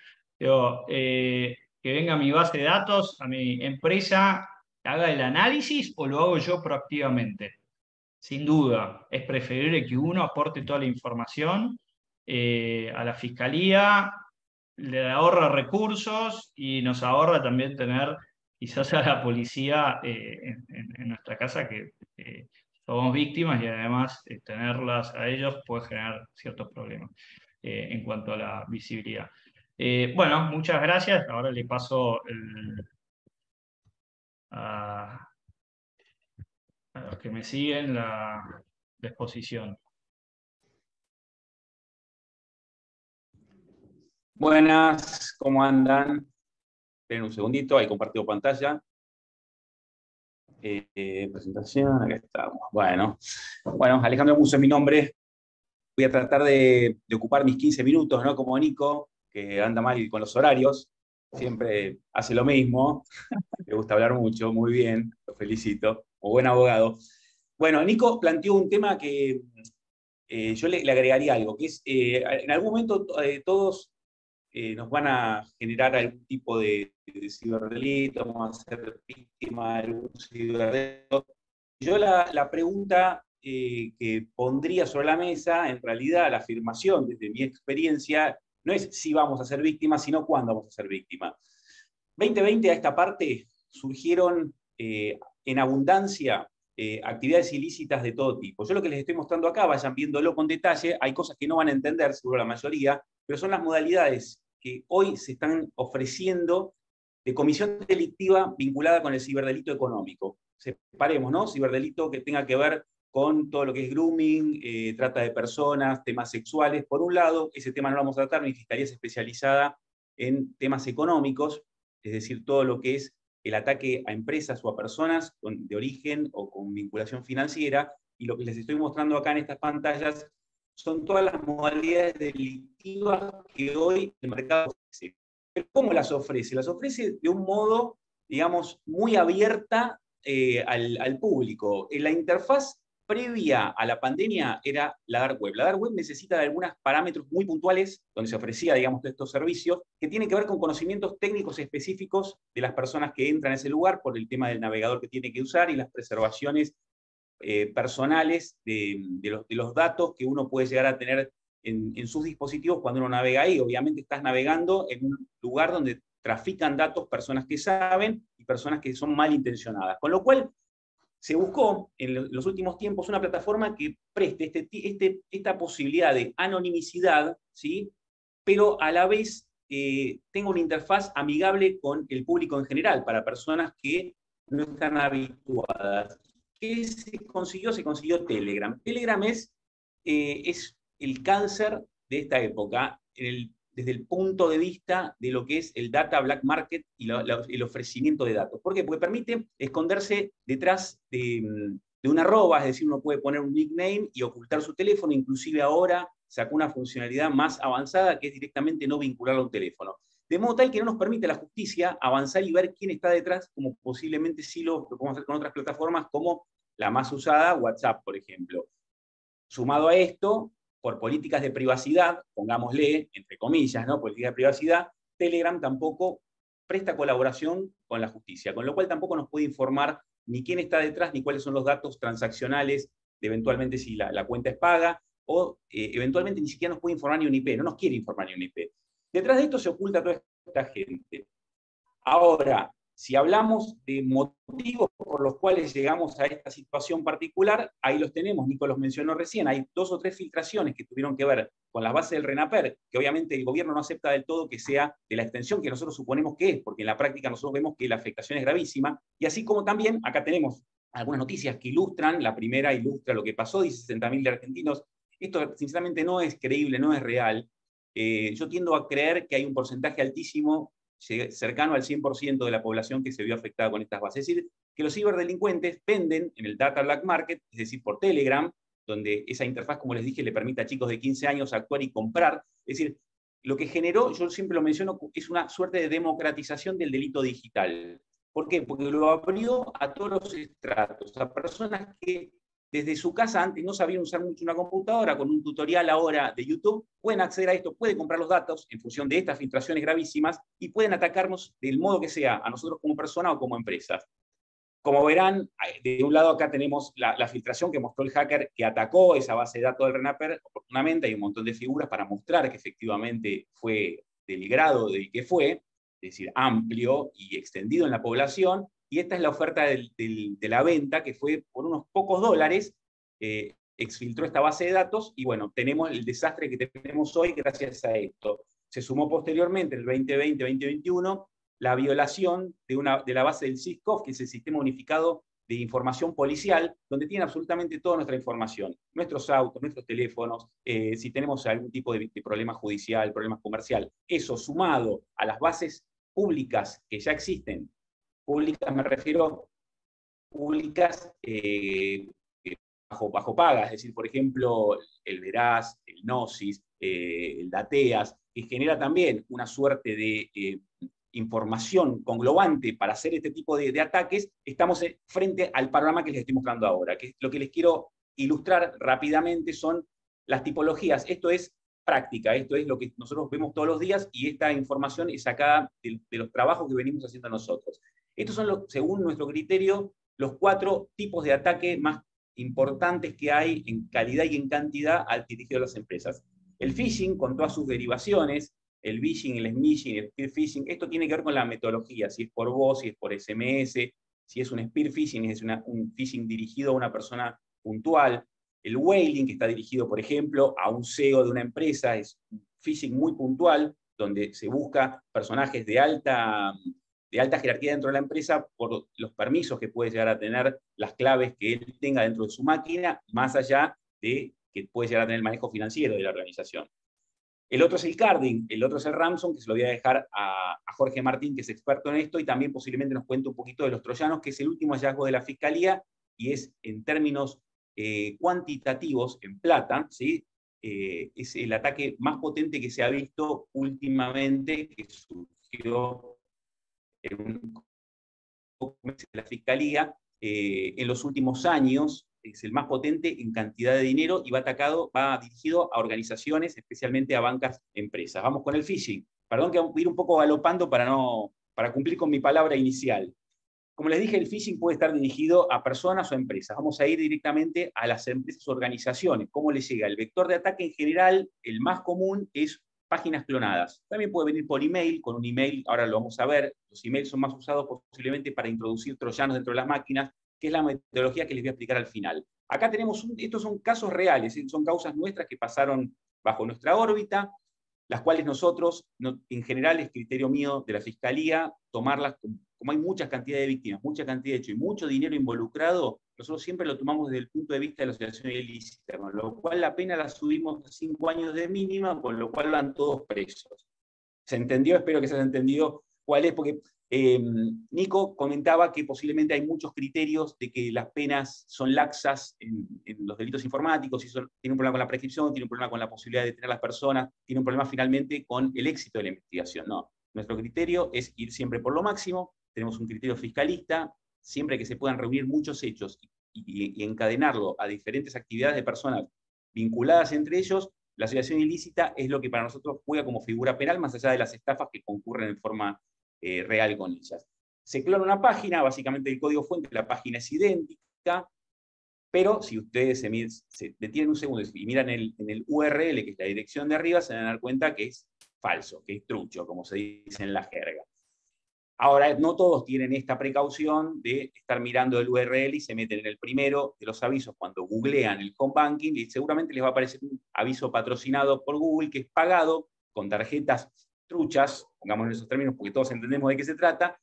Eh, que venga a mi base de datos, a mi empresa, haga el análisis o lo hago yo proactivamente. Sin duda, es preferible que uno aporte toda la información eh, a la fiscalía le ahorra recursos y nos ahorra también tener quizás a la policía eh, en, nuestra casa que somos víctimas y además eh, tenerlas a ellos puede generar ciertos problemas eh, en cuanto a la visibilidad. bueno, muchas gracias. Ahora le paso a, los que me siguen la exposición. Buenas, ¿cómo andan? Esperen un segundito, ahí compartido pantalla. Eh, presentación, acá estamos. Bueno, bueno, Alejandro Muso es mi nombre. Voy a tratar de, ocupar mis 15 minutos, ¿no? Como Nico, que anda mal con los horarios. Siempre hace lo mismo. Le gusta hablar mucho, muy bien, lo felicito. Como buen abogado. Bueno, Nico planteó un tema que eh, yo le, agregaría algo, que es, eh, en algún momento todos nos van a generar algún tipo de, ciberdelito, vamos a ser víctimas de algún ciberdelito. Yo la, pregunta eh, que pondría sobre la mesa, en realidad la afirmación desde mi experiencia, no es si vamos a ser víctimas, sino cuándo vamos a ser víctimas. 2020 a esta parte surgieron eh, en abundancia actividades ilícitas de todo tipo. Yo lo que les estoy mostrando acá, vayan viéndolo con detalle, hay cosas que no van a entender, seguro la mayoría, pero son las modalidades que hoy se están ofreciendo de comisión delictiva vinculada con el ciberdelito económico. Separemos, ¿no? Ciberdelito que tenga que ver con todo lo que es grooming, eh, trata de personas, temas sexuales. Por un lado, ese tema no lo vamos a tratar, mi fiscalía es especializada en temas económicos, es decir, todo lo que es el ataque a empresas o a personas de origen o con vinculación financiera. Y lo que les estoy mostrando acá en estas pantallas son todas las modalidades delictivas que hoy el mercado ofrece. ¿Cómo las ofrece? Las ofrece de un modo, digamos, muy abierta eh, al, público. En la interfaz previa a la pandemia era la Dark Web. La Dark Web necesita de algunos parámetros muy puntuales donde se ofrecía, digamos, estos servicios que tienen que ver con conocimientos técnicos específicos de las personas que entran a ese lugar por el tema del navegador que tiene que usar y las preservaciones eh, personales de, los, datos que uno puede llegar a tener en, sus dispositivos cuando uno navega ahí. Obviamente estás navegando en un lugar donde trafican datos personas que saben y personas que son malintencionadas. Con lo cual, se buscó en los últimos tiempos una plataforma que preste este, este, esta posibilidad de anonimicidad, ¿sí? pero a la vez eh, tenga una interfaz amigable con el público en general, para personas que no están habituadas. ¿Qué se consiguió? Se consiguió Telegram. Telegram es eh, es el cáncer de esta época, desde el punto de vista de lo que es el data black market y el ofrecimiento de datos. ¿Por qué? Porque permite esconderse detrás de, de una arroba, es decir, uno puede poner un nickname y ocultar su teléfono, inclusive ahora sacó una funcionalidad más avanzada que es directamente no vincularlo a un teléfono. De modo tal que no nos permite la justicia avanzar y ver quién está detrás, como posiblemente sí lo, podemos hacer con otras plataformas, como la más usada, WhatsApp, por ejemplo. Sumado a esto, por políticas de privacidad, pongámosle, entre comillas, ¿no? política de privacidad, Telegram tampoco presta colaboración con la justicia, con lo cual tampoco nos puede informar ni quién está detrás, ni cuáles son los datos transaccionales, de eventualmente si la, cuenta es paga, o eh, eventualmente ni siquiera nos puede informar ni un IP, no nos quiere informar ni un IP. Detrás de esto se oculta toda esta gente. Ahora, si hablamos de motivos por los cuales llegamos a esta situación particular, ahí los tenemos, Nico los mencionó recién, hay dos o tres filtraciones que tuvieron que ver con las bases del RENAPER, que obviamente el gobierno no acepta del todo que sea de la extensión que nosotros suponemos que es, porque en la práctica nosotros vemos que la afectación es gravísima, y así como también acá tenemos algunas noticias que ilustran, la primera ilustra lo que pasó, dice 60.000 de argentinos, esto sinceramente no es creíble, no es real, eh, yo tiendo a creer que hay un porcentaje altísimo, cercano al 100% de la población que se vio afectada con estas bases. Es decir, que los ciberdelincuentes venden en el Data Black Market, es decir, por Telegram, donde esa interfaz, como les dije, le permite a chicos de 15 años actuar y comprar. Es decir, lo que generó, yo siempre lo menciono, es una suerte de democratización del delito digital. ¿Por qué? Porque lo abrió a todos los estratos, a personas que desde su casa antes no sabían usar mucho una computadora, con un tutorial ahora de YouTube, pueden acceder a esto, pueden comprar los datos en función de estas filtraciones gravísimas y pueden atacarnos del modo que sea, a nosotros como persona o como empresas. Como verán, de un lado acá tenemos la, filtración que mostró el hacker que atacó esa base de datos del RENAPER. Oportunamente hay un montón de figuras para mostrar que efectivamente fue del grado del que fue, es decir, amplio y extendido en la población, y esta es la oferta de la venta, que fue por unos pocos dólares, eh, exfiltró esta base de datos, y bueno, tenemos el desastre que tenemos hoy gracias a esto. Se sumó posteriormente, el 2020-2021, la violación de, una, de la base del SISCOF, que es el Sistema Unificado de Información Policial, donde tiene absolutamente toda nuestra información, nuestros autos, nuestros teléfonos, eh, si tenemos algún tipo de, de problema judicial, problema comercial. Eso sumado a las bases públicas que ya existen Públicas me refiero públicas eh, bajo, bajo paga, es decir, por ejemplo, el Veraz, el Gnosis, eh, el Dateas, que genera también una suerte de eh, información conglobante para hacer este tipo de, ataques, estamos frente al panorama que les estoy mostrando ahora. Que lo que les quiero ilustrar rápidamente son las tipologías. Esto es práctica, esto es lo que nosotros vemos todos los días y esta información es sacada de los trabajos que venimos haciendo nosotros. Estos son, según nuestro criterio, los cuatro tipos de ataque más importantes que hay en calidad y en cantidad al dirigido a las empresas. El phishing, con todas sus derivaciones, el phishing, el smishing, el spear phishing, esto tiene que ver con la metodología, si es por voz, si es por SMS, si es un spear phishing, es un phishing dirigido a una persona puntual. El whaling, que está dirigido, por ejemplo, a un CEO de una empresa, es un phishing muy puntual, donde se busca personajes de alta de alta jerarquía dentro de la empresa por los permisos que puede llegar a tener, las claves que él tenga dentro de su máquina, más allá de que puede llegar a tener el manejo financiero de la organización. El otro es el carding, el otro es el ransom, que se lo voy a dejar a, Jorge Martín, que es experto en esto, y también posiblemente nos cuente un poquito de los troyanos, que es el último hallazgo de la Fiscalía, y es en términos eh, cuantitativos, en plata, ¿sí? Eh, es el ataque más potente que se ha visto últimamente, que surgió en la Fiscalía eh, en los últimos años, es el más potente en cantidad de dinero y va atacado, va dirigido a organizaciones, especialmente a bancas empresas. Vamos con el phishing. Perdón que voy a ir un poco galopando para, no, para cumplir con mi palabra inicial. Como les dije, el phishing puede estar dirigido a personas o empresas. Vamos a ir directamente a las empresas o organizaciones. ¿Cómo les llega? El vector de ataque en general, el más común, es páginas clonadas. También puede venir por email, con un email, ahora lo vamos a ver, los emails son más usados posiblemente para introducir troyanos dentro de las máquinas, que es la metodología que les voy a explicar al final. Acá tenemos, estos son casos reales, son causas nuestras que pasaron bajo nuestra órbita, las cuales nosotros, en general es criterio mío de la Fiscalía, tomarlas como hay muchas cantidades de víctimas, mucha cantidad de hechos y mucho dinero involucrado, nosotros siempre lo tomamos desde el punto de vista de la asociación ilícita, con lo cual la pena la subimos a cinco años de mínima, con lo cual van todos presos. ¿Se entendió? Espero que se haya entendido cuál es, porque em, Nico comentaba que posiblemente hay muchos criterios de que las penas son laxas en, los delitos informáticos, y tiene un problema con la prescripción, tiene un problema con la posibilidad de detener a las personas, tiene un problema finalmente con el éxito de la investigación. No, nuestro criterio es ir siempre por lo máximo, tenemos un criterio fiscalista, siempre que se puedan reunir muchos hechos y, encadenarlo a diferentes actividades de personas vinculadas entre ellos, la asociación ilícita es lo que para nosotros juega como figura penal, más allá de las estafas que concurren en forma eh, real con ellas. Se clona una página, básicamente el código fuente, la página es idéntica, pero si ustedes se, detienen un segundo y miran el, en el URL, que es la dirección de arriba, se van a dar cuenta que es falso, que es trucho, como se dice en la jerga. Ahora, no todos tienen esta precaución de estar mirando el URL y se meten en el primero de los avisos cuando googlean el home banking y seguramente les va a aparecer un aviso patrocinado por Google que es pagado con tarjetas truchas, pongamos en esos términos porque todos entendemos de qué se trata,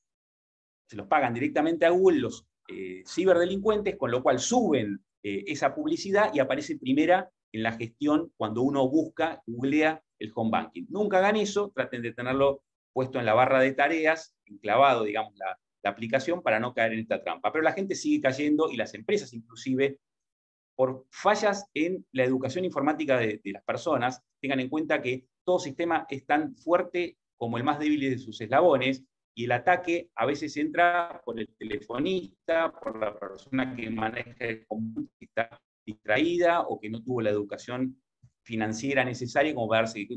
se los pagan directamente a Google los eh, ciberdelincuentes, con lo cual suben eh, esa publicidad y aparece primera en la gestión cuando uno busca, googlea el home banking. Nunca hagan eso, traten de tenerlo puesto en la barra de tareas, enclavado, digamos, la, aplicación para no caer en esta trampa. Pero la gente sigue cayendo y las empresas inclusive, por fallas en la educación informática de, las personas, tengan en cuenta que todo sistema es tan fuerte como el más débil de sus eslabones y el ataque a veces entra por el telefonista, por la persona que maneja el computador, que está distraída o que no tuvo la educación financiera necesaria como para darse,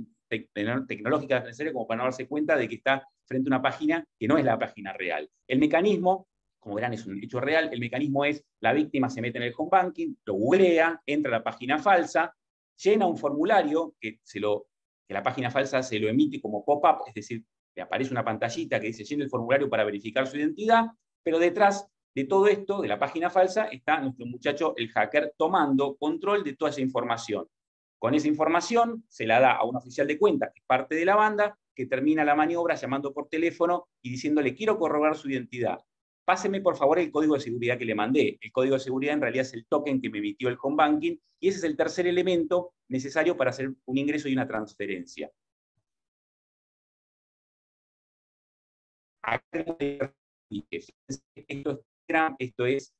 tecnológica necesaria como para no darse cuenta de que está frente a una página que no es la página real. El mecanismo, como verán, es un hecho real, el mecanismo es la víctima se mete en el home banking, lo googlea, entra a la página falsa, llena un formulario que, se lo, que la página falsa se lo emite como pop-up, es decir, le aparece una pantallita que dice llena el formulario para verificar su identidad, pero detrás de todo esto, de la página falsa, está nuestro muchacho, el hacker, tomando control de toda esa información. Con esa información se la da a un oficial de cuenta, que es parte de la banda, que termina la maniobra llamando por teléfono y diciéndole, quiero corroborar su identidad. Páseme por favor el código de seguridad que le mandé. El código de seguridad en realidad es el token que me emitió el home banking y ese es el tercer elemento necesario para hacer un ingreso y una transferencia. Esto es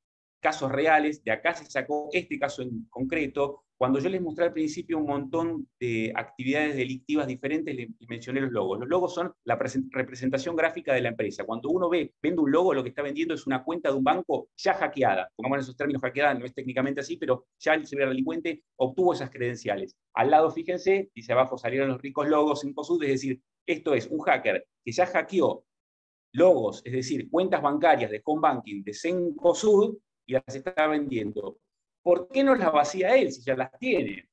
casos reales, de acá se sacó este caso en concreto, cuando yo les mostré al principio un montón de actividades delictivas diferentes, les mencioné los logos. Los logos son la representación gráfica de la empresa. Cuando uno ve, vende un logo, lo que está vendiendo es una cuenta de un banco ya hackeada. Pongamos esos términos hackeada, no es técnicamente así, pero ya el ciberdelincuente obtuvo esas credenciales. Al lado, fíjense, dice abajo salieron los ricos logos en COSUD, es decir, esto es un hacker que ya hackeó logos, es decir, cuentas bancarias de home banking de Cencosud y las está vendiendo. ¿Por qué no las vacía él si ya las tiene?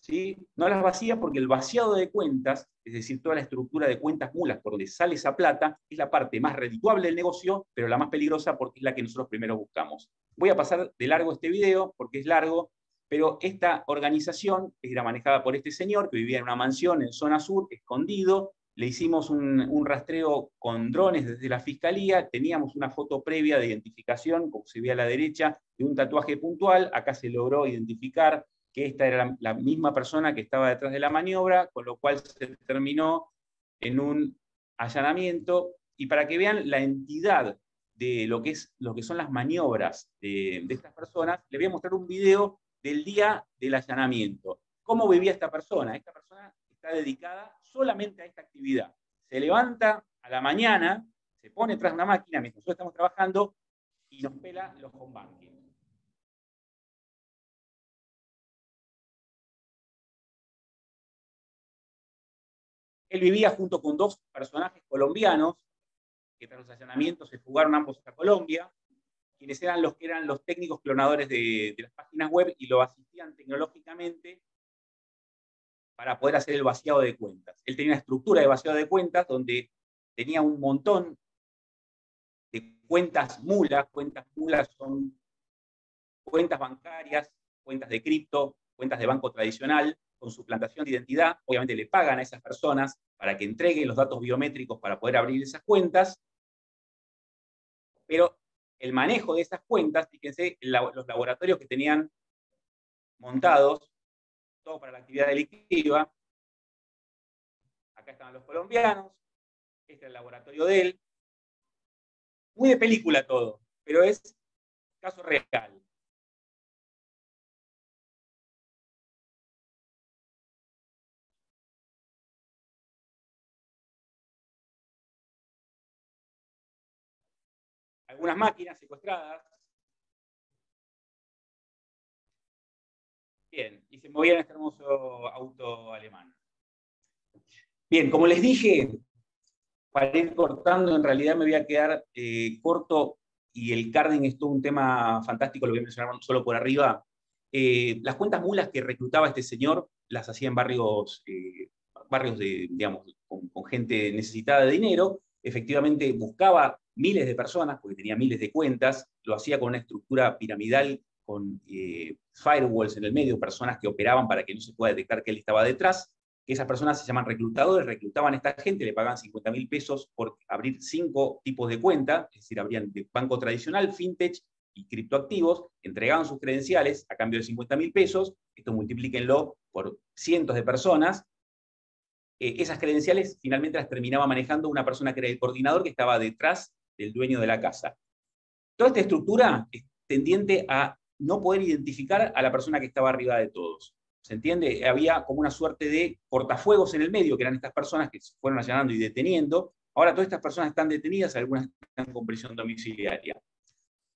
¿Sí? No las vacía porque el vaciado de cuentas, es decir, toda la estructura de cuentas mulas por donde sale esa plata, es la parte más redituable del negocio, pero la más peligrosa porque es la que nosotros primero buscamos. Voy a pasar de largo este video porque es largo, pero esta organización era manejada por este señor que vivía en una mansión en zona sur, escondido, le hicimos un, rastreo con drones desde la fiscalía, teníamos una foto previa de identificación, como se ve a la derecha, de un tatuaje puntual, acá se logró identificar que esta era la, misma persona que estaba detrás de la maniobra, con lo cual se terminó en un allanamiento, y para que vean la entidad de lo que, es, lo que son las maniobras de, de estas personas, les voy a mostrar un video del día del allanamiento. ¿Cómo vivía esta persona? Esta persona está dedicada solamente a esta actividad. Se levanta a la mañana, se pone tras una máquina mientras nosotros estamos trabajando y nos pela los banking. Él vivía junto con dos personajes colombianos que tras los allanamientos se fugaron ambos a Colombia, quienes eran los que eran los técnicos clonadores de las páginas web y lo asistían tecnológicamente para poder hacer el vaciado de cuentas. Él tenía una estructura de vaciado de cuentas donde tenía un montón de cuentas mulas. Cuentas mulas son cuentas bancarias, cuentas de cripto, cuentas de banco tradicional, con suplantación de identidad. Obviamente le pagan a esas personas para que entreguen los datos biométricos para poder abrir esas cuentas. Pero el manejo de esas cuentas, fíjense, los laboratorios que tenían montados, todo para la actividad delictiva. Acá estaban los colombianos, este es el laboratorio de él. Muy de película todo, pero es caso real. algunas máquinas secuestradas. Bien, y se movía en este hermoso auto alemán. Bien, como les dije, para ir cortando, en realidad me voy a quedar eh, corto y el carding es todo un tema fantástico, lo voy a mencionar solo por arriba. Eh, las cuentas mulas que reclutaba este señor las hacía en barrios, eh, barrios de, digamos, con, gente necesitada de dinero. Efectivamente buscaba miles de personas, porque tenía miles de cuentas, lo hacía con una estructura piramidal, con eh, firewalls en el medio, personas que operaban para que no se pueda detectar que él estaba detrás, esas personas se llaman reclutadores, reclutaban a esta gente, le pagaban 50 mil pesos por abrir cinco tipos de cuenta, es decir, abrían de banco tradicional, fintech y criptoactivos, entregaban sus credenciales a cambio de 50 mil pesos, esto multiplíquenlo por cientos de personas, eh, esas credenciales finalmente las terminaba manejando una persona que era el coordinador que estaba detrás del dueño de la casa. Toda esta estructura es tendiente a no poder identificar a la persona que estaba arriba de todos. ¿Se entiende? Había como una suerte de cortafuegos en el medio, que eran estas personas que se fueron allanando y deteniendo. Ahora todas estas personas están detenidas, algunas están con prisión domiciliaria.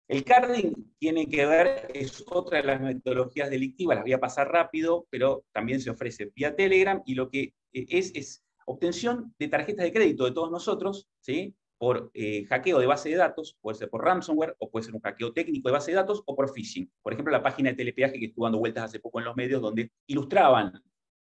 El carding tiene que ver, es otra de las metodologías delictivas, las voy a pasar rápido, pero también se ofrece vía Telegram y lo que es es obtención de tarjetas de crédito de todos nosotros, ¿sí? Por eh, hackeo de base de datos, puede ser por ransomware, o puede ser un hackeo técnico de base de datos, o por phishing. Por ejemplo, la página de telepeaje que estuvo dando vueltas hace poco en los medios, donde ilustraban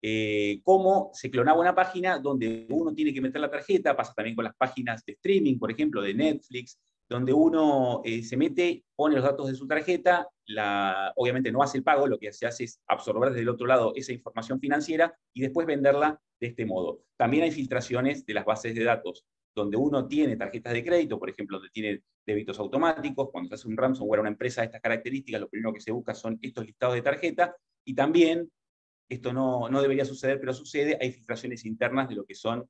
eh, cómo se clonaba una página donde uno tiene que meter la tarjeta, pasa también con las páginas de streaming, por ejemplo, de Netflix, donde uno eh, se mete, pone los datos de su tarjeta, la, obviamente no hace el pago, lo que se hace es absorber desde el otro lado esa información financiera y después venderla de este modo. También hay filtraciones de las bases de datos donde uno tiene tarjetas de crédito, por ejemplo, donde tiene débitos automáticos, cuando se hace un ransomware a una empresa de estas características, lo primero que se busca son estos listados de tarjeta, y también, esto no, no debería suceder, pero sucede, hay filtraciones internas de lo que son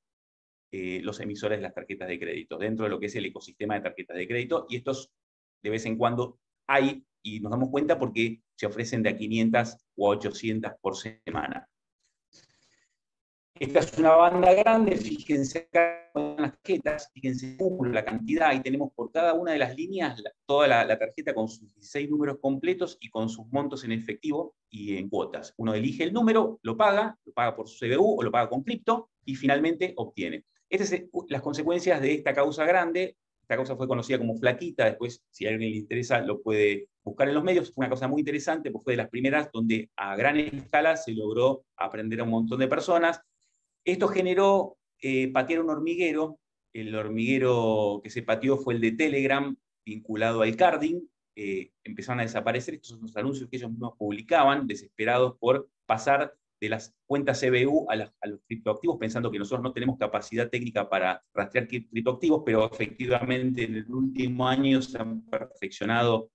eh, los emisores de las tarjetas de crédito, dentro de lo que es el ecosistema de tarjetas de crédito, y estos de vez en cuando hay, y nos damos cuenta porque se ofrecen de a 500 o a 800 por semana. Esta es una banda grande, fíjense acá en las tarjetas, fíjense la cantidad, y tenemos por cada una de las líneas toda la, tarjeta con sus 16 números completos y con sus montos en efectivo y en cuotas. Uno elige el número, lo paga, lo paga por su CBU o lo paga con cripto y finalmente obtiene. Estas son las consecuencias de esta causa grande. Esta causa fue conocida como flaquita, después si a alguien le interesa lo puede buscar en los medios. Fue una cosa muy interesante, porque fue de las primeras donde a gran escala se logró aprender a un montón de personas esto generó eh, patear un hormiguero. El hormiguero que se pateó fue el de Telegram, vinculado al carding. Eh, empezaron a desaparecer. Estos son los anuncios que ellos mismos publicaban, desesperados por pasar de las cuentas CBU a, a, los criptoactivos, pensando que nosotros no tenemos capacidad técnica para rastrear criptoactivos, pero efectivamente en el último año se han perfeccionado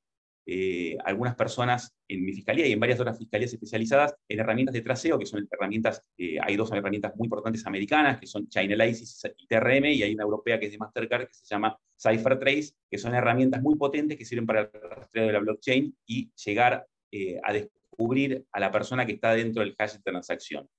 eh, algunas personas en mi fiscalía y en varias otras fiscalías especializadas en herramientas de traseo, que son herramientas, eh, hay dos herramientas muy importantes americanas, que son Chainalysis y TRM, y hay una europea que es de Mastercard, que se llama CipherTrace, que son herramientas muy potentes que sirven para el rastreo de la blockchain y llegar eh, a descubrir a la persona que está dentro del hash de transacción.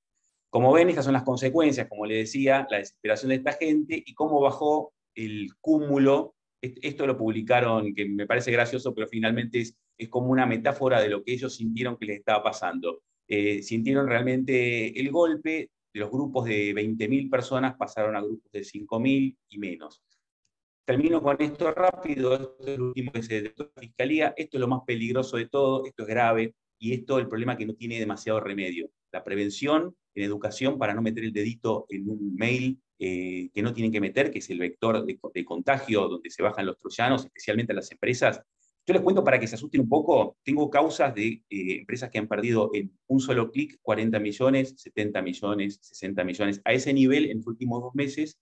Como ven, estas son las consecuencias, como le decía, la desesperación de esta gente y cómo bajó el cúmulo esto lo publicaron, que me parece gracioso, pero finalmente es, es como una metáfora de lo que ellos sintieron que les estaba pasando. Eh, sintieron realmente el golpe, de los grupos de 20.000 personas pasaron a grupos de 5.000 y menos. Termino con esto rápido, esto es último que se la Fiscalía, esto es lo más peligroso de todo, esto es grave, y esto es el problema que no tiene demasiado remedio. La prevención en educación para no meter el dedito en un mail eh, que no tienen que meter, que es el vector de, contagio donde se bajan los troyanos, especialmente a las empresas. Yo les cuento para que se asusten un poco, tengo causas de eh, empresas que han perdido en un solo clic 40 millones, 70 millones, 60 millones. A ese nivel, en los últimos dos meses,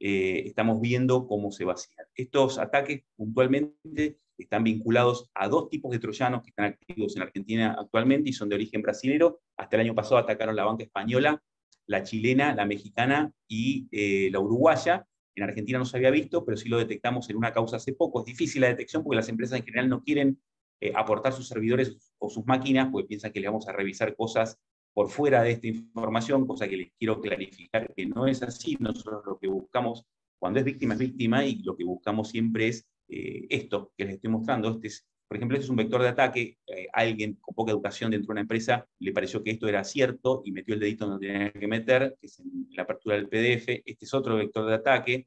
eh, estamos viendo cómo se vacían. Estos ataques puntualmente están vinculados a dos tipos de troyanos que están activos en Argentina actualmente y son de origen brasilero. Hasta el año pasado atacaron la banca española, la chilena, la mexicana y eh, la uruguaya. En Argentina no se había visto, pero sí lo detectamos en una causa hace poco. Es difícil la detección porque las empresas en general no quieren eh, aportar sus servidores o sus máquinas porque piensan que le vamos a revisar cosas por fuera de esta información, cosa que les quiero clarificar que no es así. Nosotros lo que buscamos, cuando es víctima, es víctima y lo que buscamos siempre es eh, esto que les estoy mostrando. Este es, por ejemplo, este es un vector de ataque. Eh, alguien con poca educación dentro de una empresa le pareció que esto era cierto y metió el dedito donde tenía que meter, que es en la apertura del PDF. Este es otro vector de ataque.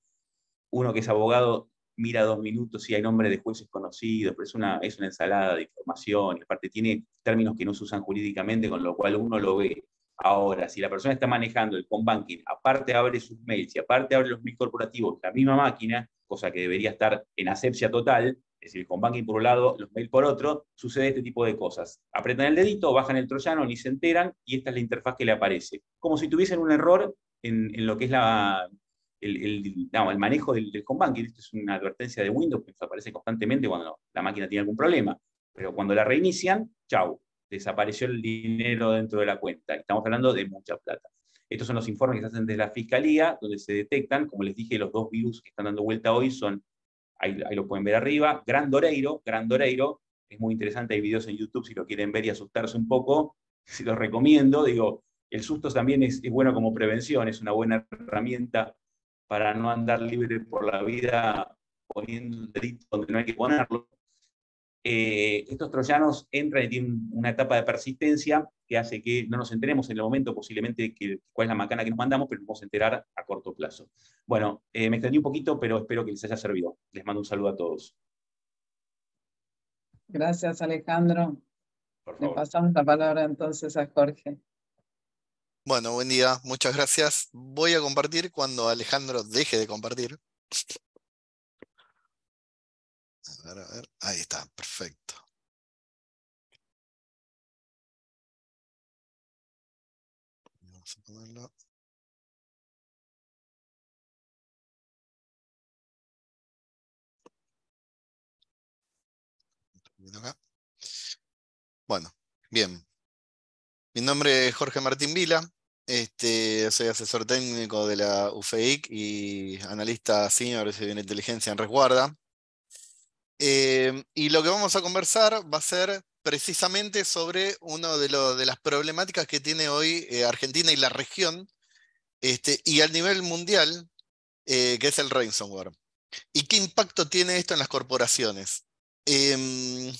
Uno que es abogado mira dos minutos y hay nombre de jueces conocidos, pero es una, es una ensalada de información, aparte tiene términos que no se usan jurídicamente, con lo cual uno lo ve. Ahora, si la persona está manejando el com banking, aparte abre sus mails y aparte abre los mails corporativos, la misma máquina, cosa que debería estar en asepsia total, es decir, con banking por un lado, los mails por otro, sucede este tipo de cosas. Apretan el dedito, bajan el troyano, ni se enteran, y esta es la interfaz que le aparece. Como si tuviesen un error en, lo que es la, el, el, manejo del, del home banking. Esto es una advertencia de Windows que aparece constantemente cuando la máquina tiene algún problema. Pero cuando la reinician, chau, desapareció el dinero dentro de la cuenta. Estamos hablando de mucha plata. Estos son los informes que se hacen desde la Fiscalía, donde se detectan, como les dije, los dos virus que están dando vuelta hoy son, ahí, lo pueden ver arriba, Gran Doreiro, Gran Doreiro, es muy interesante, hay videos en YouTube si lo quieren ver y asustarse un poco, si los recomiendo, digo, el susto también es, es bueno como prevención, es una buena herramienta para no andar libre por la vida poniendo un dedito donde no hay que ponerlo. Eh, estos troyanos entran y tienen una etapa de persistencia que hace que no nos enteremos en el momento posiblemente que, cuál es la macana que nos mandamos, pero nos vamos a enterar a corto plazo. Bueno, eh, me extendí un poquito, pero espero que les haya servido. Les mando un saludo a todos. Gracias, Alejandro. Le pasamos la palabra entonces a Jorge. Bueno, buen día, muchas gracias. Voy a compartir cuando Alejandro deje de compartir. A ver, a ver. Ahí está, perfecto. Vamos a ponerlo. Bueno, bien. Mi nombre es Jorge Martín Vila, este, soy asesor técnico de la UFEIC y analista senior de inteligencia en resguarda. Eh, y lo que vamos a conversar va a ser precisamente sobre una de, de, las problemáticas que tiene hoy eh, Argentina y la región, este, y al nivel mundial, eh, que es el ransomware. ¿Y qué impacto tiene esto en las corporaciones? Em,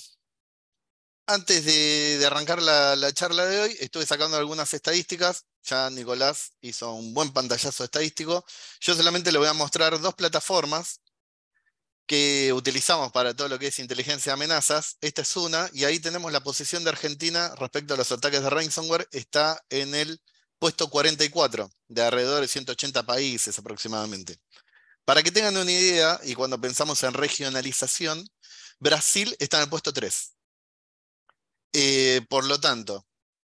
antes de, arrancar la, charla de hoy, estuve sacando algunas estadísticas. Ya Nicolás hizo un buen pantallazo estadístico. Yo solamente le voy a mostrar dos plataformas que utilizamos para todo lo que es inteligencia de amenazas. Esta es una, y ahí tenemos la posición de Argentina respecto a los ataques de ransomware. Está en el puesto 44, de alrededor de 180 países aproximadamente. Para que tengan una idea, y cuando pensamos en regionalización, Brasil está en el puesto 3. Eh, por lo tanto,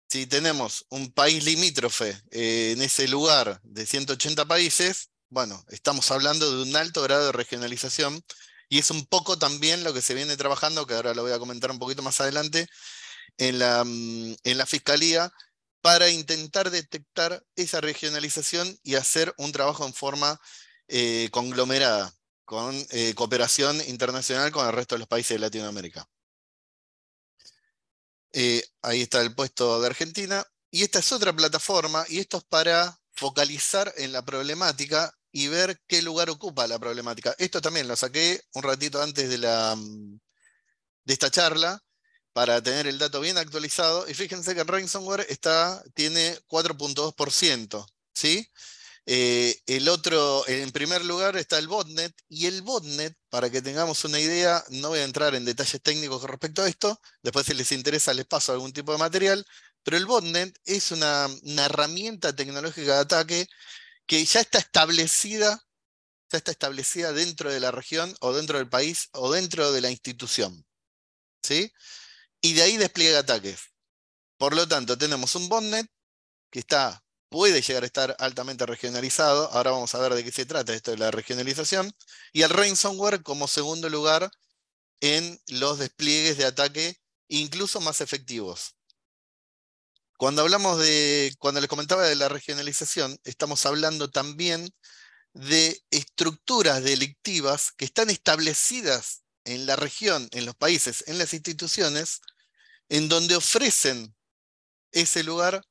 si tenemos un país limítrofe eh, en ese lugar de 180 países, bueno, estamos hablando de un alto grado de regionalización y es un poco también lo que se viene trabajando, que ahora lo voy a comentar un poquito más adelante, en la, mm, en la Fiscalía para intentar detectar esa regionalización y hacer un trabajo en forma eh, conglomerada, con cooperación internacional con el resto de los países de Latinoamérica. Eh, ahí está el puesto de Argentina. Y esta es otra plataforma, y esto es para focalizar en la problemática y ver qué lugar ocupa la problemática. Esto también lo saqué un ratito antes de, la, mm, de esta charla para tener el dato bien actualizado. Y fíjense que el ransomware está, tiene 4.2%. ¿sí? Eh, el otro, en primer lugar está el botnet, y el botnet, para que tengamos una idea, no voy a entrar en detalles técnicos con respecto a esto, después si les interesa les paso algún tipo de material, pero el botnet es una, herramienta tecnológica de ataque que ya está establecida, ya está establecida dentro de la región o dentro del país o dentro de la institución. ¿sí? Y de ahí despliega ataques. Por lo tanto, tenemos un botnet que está puede llegar a estar altamente regionalizado. Ahora vamos a ver de qué se trata esto de la regionalización. Y el ransomware como segundo lugar en los despliegues de ataque incluso más efectivos. Cuando hablamos de, cuando les comentaba de la regionalización, estamos hablando también de estructuras delictivas que están establecidas en la región, en los países, en las instituciones, en donde ofrecen ese lugar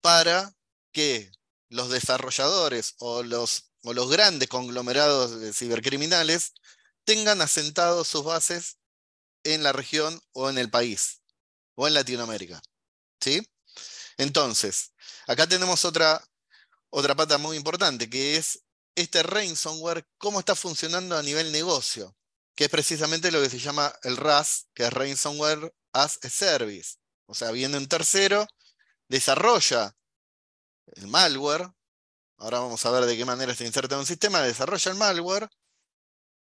para que los desarrolladores o los, o los grandes conglomerados de cibercriminales tengan asentados sus bases en la región o en el país o en Latinoamérica. ¿Sí? Entonces, acá tenemos otra, otra pata muy importante, que es este ransomware, cómo está funcionando a nivel negocio, que es precisamente lo que se llama el RAS, que es Ransomware as a Service. O sea, viene un tercero, desarrolla el malware, ahora vamos a ver de qué manera se inserta en un sistema, desarrolla el malware,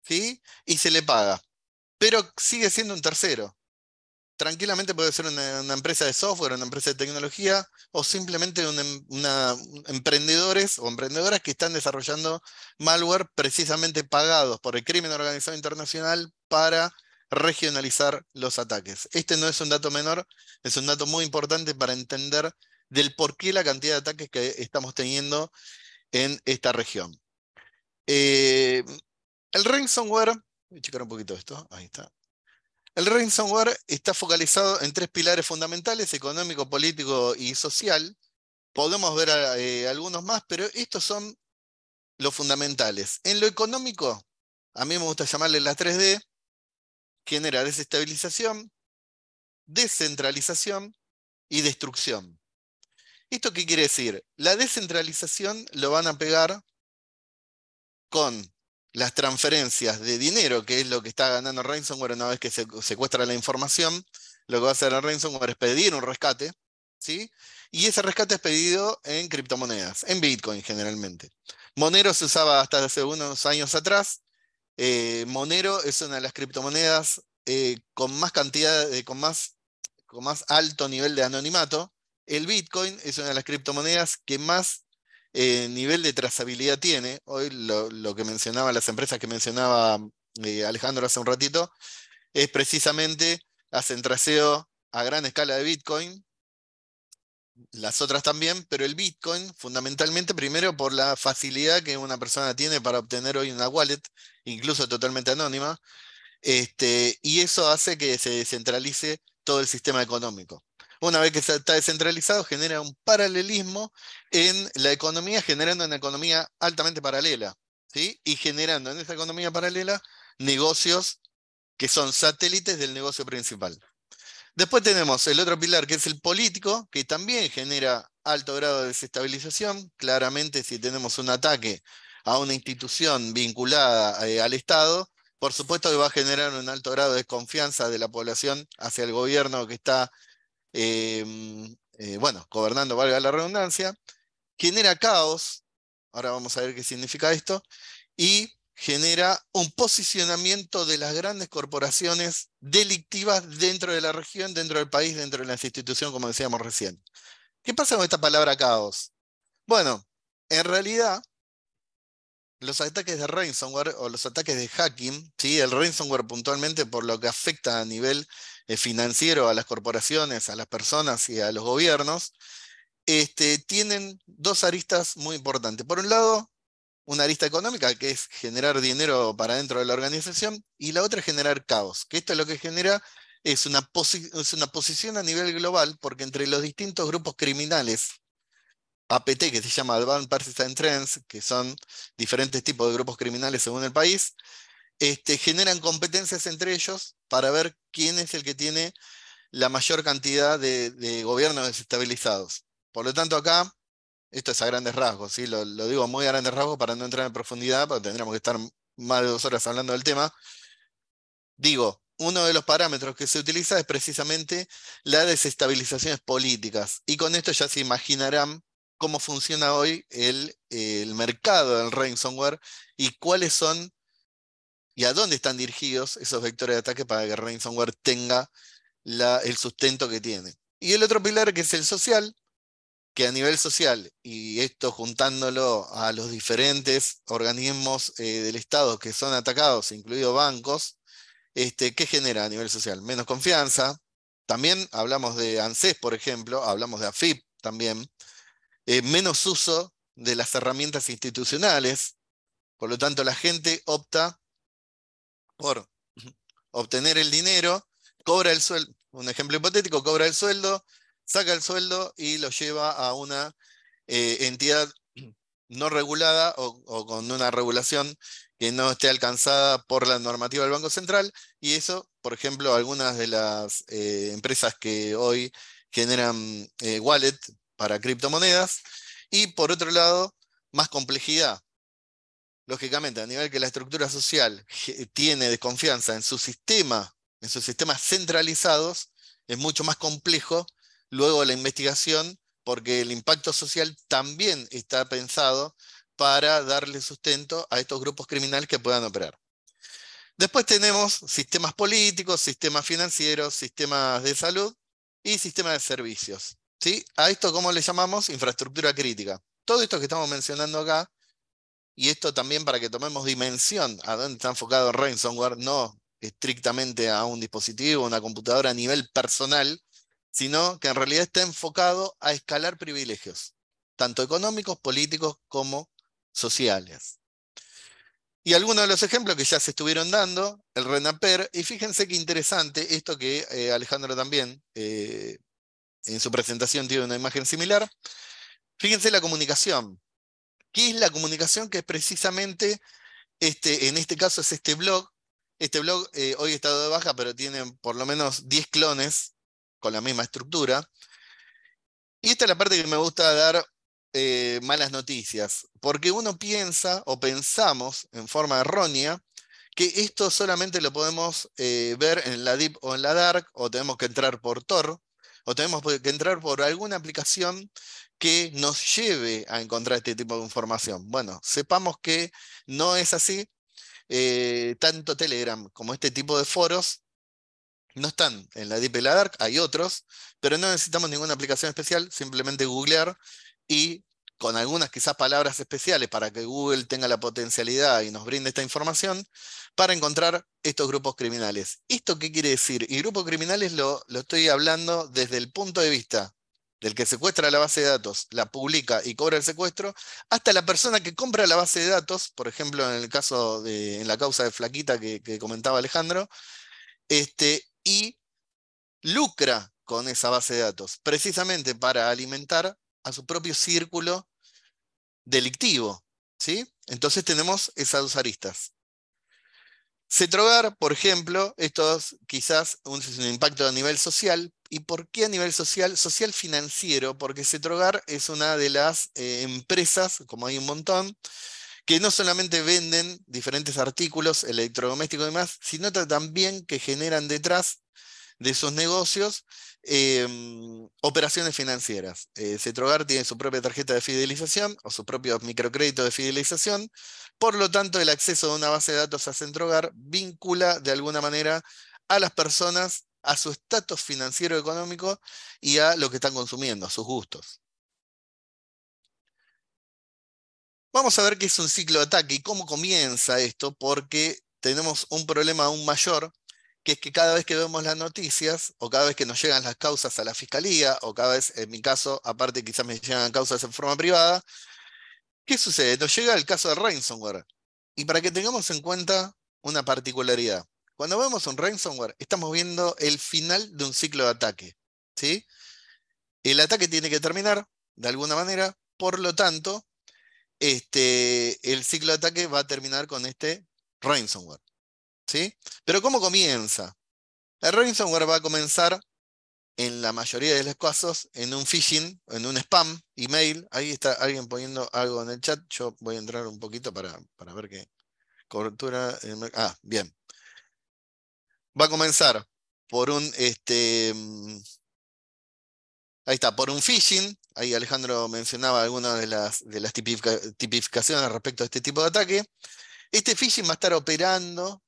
¿sí? Y se le paga. Pero sigue siendo un tercero tranquilamente puede ser una, empresa de software, una empresa de tecnología o simplemente una, emprendedores o emprendedoras que están desarrollando malware precisamente pagados por el crimen organizado internacional para regionalizar los ataques. Este no es un dato menor, es un dato muy importante para entender del por qué la cantidad de ataques que estamos teniendo en esta región. Eh, el ransomware, voy a checar un poquito esto, ahí está. El ransomware está focalizado en tres pilares fundamentales, económico, político y social. Podemos ver eh, algunos más, pero estos son los fundamentales. En lo económico, a mí me gusta llamarle la 3D, genera desestabilización, descentralización y destrucción. ¿Esto qué quiere decir? La descentralización lo van a pegar con las transferencias de dinero, que es lo que está ganando ransomware una vez que se secuestra la información, lo que va a hacer el ransomware es pedir un rescate, ¿sí? Y ese rescate es pedido en criptomonedas, en Bitcoin generalmente. Monero se usaba hasta hace unos años atrás. Eh, Monero es una de las criptomonedas eh, con más cantidad, con, más, con más alto nivel de anonimato. El Bitcoin es una de las criptomonedas que más eh, nivel de trazabilidad tiene. Hoy lo, que mencionaba, las empresas que mencionaba eh, Alejandro hace un ratito, es precisamente hacen traceo a gran escala de Bitcoin, las otras también, pero el Bitcoin fundamentalmente primero por la facilidad que una persona tiene para obtener hoy una wallet, incluso totalmente anónima, este, y eso hace que se descentralice todo el sistema económico una vez que está descentralizado, genera un paralelismo en la economía, generando una economía altamente paralela, ¿sí? Y generando en esa economía paralela negocios que son satélites del negocio principal. Después tenemos el otro pilar, que es el político, que también genera alto grado de desestabilización. Claramente, si tenemos un ataque a una institución vinculada eh, al Estado, por supuesto que va a generar un alto grado de desconfianza de la población hacia el gobierno que está Em, eh, bueno, gobernando, valga la redundancia, genera caos, ahora vamos a ver qué significa esto, y genera un posicionamiento de las grandes corporaciones delictivas dentro de la región, dentro del país, dentro de las instituciones, como decíamos recién. ¿Qué pasa con esta palabra caos? Bueno, en realidad, los ataques de ransomware o los ataques de hacking, ¿sí? el ransomware puntualmente por lo que afecta a nivel eh, financiero a las corporaciones, a las personas y a los gobiernos, este, tienen dos aristas muy importantes. Por un lado, una arista económica, que es generar dinero para dentro de la organización, y la otra es generar caos, que esto es lo que genera es una, es una posición a nivel global, porque entre los distintos grupos criminales, APT, que se llama Advanced Persistent Trends, que son diferentes tipos de grupos criminales según el país, este, generan competencias entre ellos para ver quién es el que tiene la mayor cantidad de, gobiernos desestabilizados. Por lo tanto, acá, esto es a grandes rasgos, ¿sí? lo, digo muy a grandes rasgos para no entrar en profundidad, porque tendríamos que estar más de dos horas hablando del tema. Digo, uno de los parámetros que se utiliza es precisamente las desestabilizaciones políticas. Y con esto ya se imaginarán cómo funciona hoy el, el mercado del ransomware y cuáles son y a dónde están dirigidos esos vectores de ataque para que ransomware tenga el sustento que tiene. Y el otro pilar, que es el social, que a nivel social, y esto juntándolo a los diferentes organismos eh, del Estado que son atacados, incluidos bancos, este, ¿qué genera a nivel social? Menos confianza. También hablamos de ANSES, por ejemplo, hablamos de AFIP también. Eh, menos uso de las herramientas institucionales. Por lo tanto, la gente opta por obtener el dinero, cobra el sueldo, un ejemplo hipotético, cobra el sueldo, saca el sueldo y lo lleva a una eh, entidad no regulada o, con una regulación que no esté alcanzada por la normativa del Banco Central. Y eso, por ejemplo, algunas de las eh, empresas que hoy generan wallet para criptomonedas. Y por otro lado, más complejidad. Lógicamente, a nivel que la estructura social tiene desconfianza en su sistema, en sus sistemas centralizados, es mucho más complejo luego la investigación, porque el impacto social también está pensado para darle sustento a estos grupos criminales que puedan operar. Después tenemos sistemas políticos, sistemas financieros, sistemas de salud y sistemas de servicios. ¿Sí? A esto, ¿cómo le llamamos? Infraestructura crítica. Todo esto que estamos mencionando acá, y esto también para que tomemos dimensión a dónde está enfocado ransomware, no estrictamente a un dispositivo, una computadora a nivel personal, sino que en realidad está enfocado a escalar privilegios, tanto económicos, políticos como sociales. Y algunos de los ejemplos que ya se estuvieron dando, el RENAPER, y fíjense qué interesante esto que eh, Alejandro también eh, en su presentación tiene una imagen similar. Fíjense la comunicación. ¿Qué es la comunicación? Que es precisamente, este, en este caso es este blog. Este blog eh, hoy está de baja, pero tiene por lo menos 10 clones con la misma estructura. Y esta es la parte que me gusta dar eh, malas noticias, porque uno piensa o pensamos en forma errónea que esto solamente lo podemos eh, ver en la Deep o en la Dark, o tenemos que entrar por Tor, o tenemos que entrar por alguna aplicación que nos lleve a encontrar este tipo de información. Bueno, sepamos que no es así. Eh, tanto Telegram como este tipo de foros no están en la Deep Dark, hay otros, pero no necesitamos ninguna aplicación especial, simplemente googlear y con algunas quizás palabras especiales para que Google tenga la potencialidad y nos brinde esta información para encontrar estos grupos criminales. ¿Esto qué quiere decir? Y grupos criminales lo, estoy hablando desde el punto de vista del que secuestra la base de datos, la publica y cobra el secuestro, hasta la persona que compra la base de datos, por ejemplo, en el caso de en la causa de Flaquita que, que comentaba Alejandro, este, y lucra con esa base de datos, precisamente para alimentar a su propio círculo delictivo. ¿sí? Entonces tenemos esas dos aristas. Cetrogar, por ejemplo, esto es quizás un, un, impacto a nivel social. ¿Y por qué a nivel social? Social financiero, porque Cetrogar es una de las eh, empresas, como hay un montón, que no solamente venden diferentes artículos electrodomésticos y demás, sino también que generan detrás de sus negocios em, operaciones financieras. Eh, Cetrogar tiene su propia tarjeta de fidelización o su propio microcrédito de fidelización, por lo tanto el acceso a una base de datos a Centrogar vincula de alguna manera a las personas a su estatus financiero económico y a lo que están consumiendo, a sus gustos. Vamos a ver qué es un ciclo de ataque y cómo comienza esto, porque tenemos un problema aún mayor, que es que cada vez que vemos las noticias, o cada vez que nos llegan las causas a la fiscalía, o cada vez, en mi caso, aparte quizás me llegan causas en forma privada, ¿qué sucede? Nos llega el caso de ransomware. Y para que tengamos en cuenta una particularidad, cuando vemos un ransomware, estamos viendo el final de un ciclo de ataque. ¿sí? El ataque tiene que terminar de alguna manera, por lo tanto, este, el ciclo de ataque va a terminar con este ransomware. ¿Sí? Pero ¿cómo comienza? El ransomware va a comenzar en la mayoría de los casos en un phishing, en un spam, email. Ahí está alguien poniendo algo en el chat. Yo voy a entrar un poquito para, para ver qué cobertura. Ah, bien. Va a comenzar por un este, mm, Ahí está, por un phishing, ahí Alejandro mencionaba algunas de las, de las tipificaciones respecto a este tipo de ataque. Este phishing va a estar operando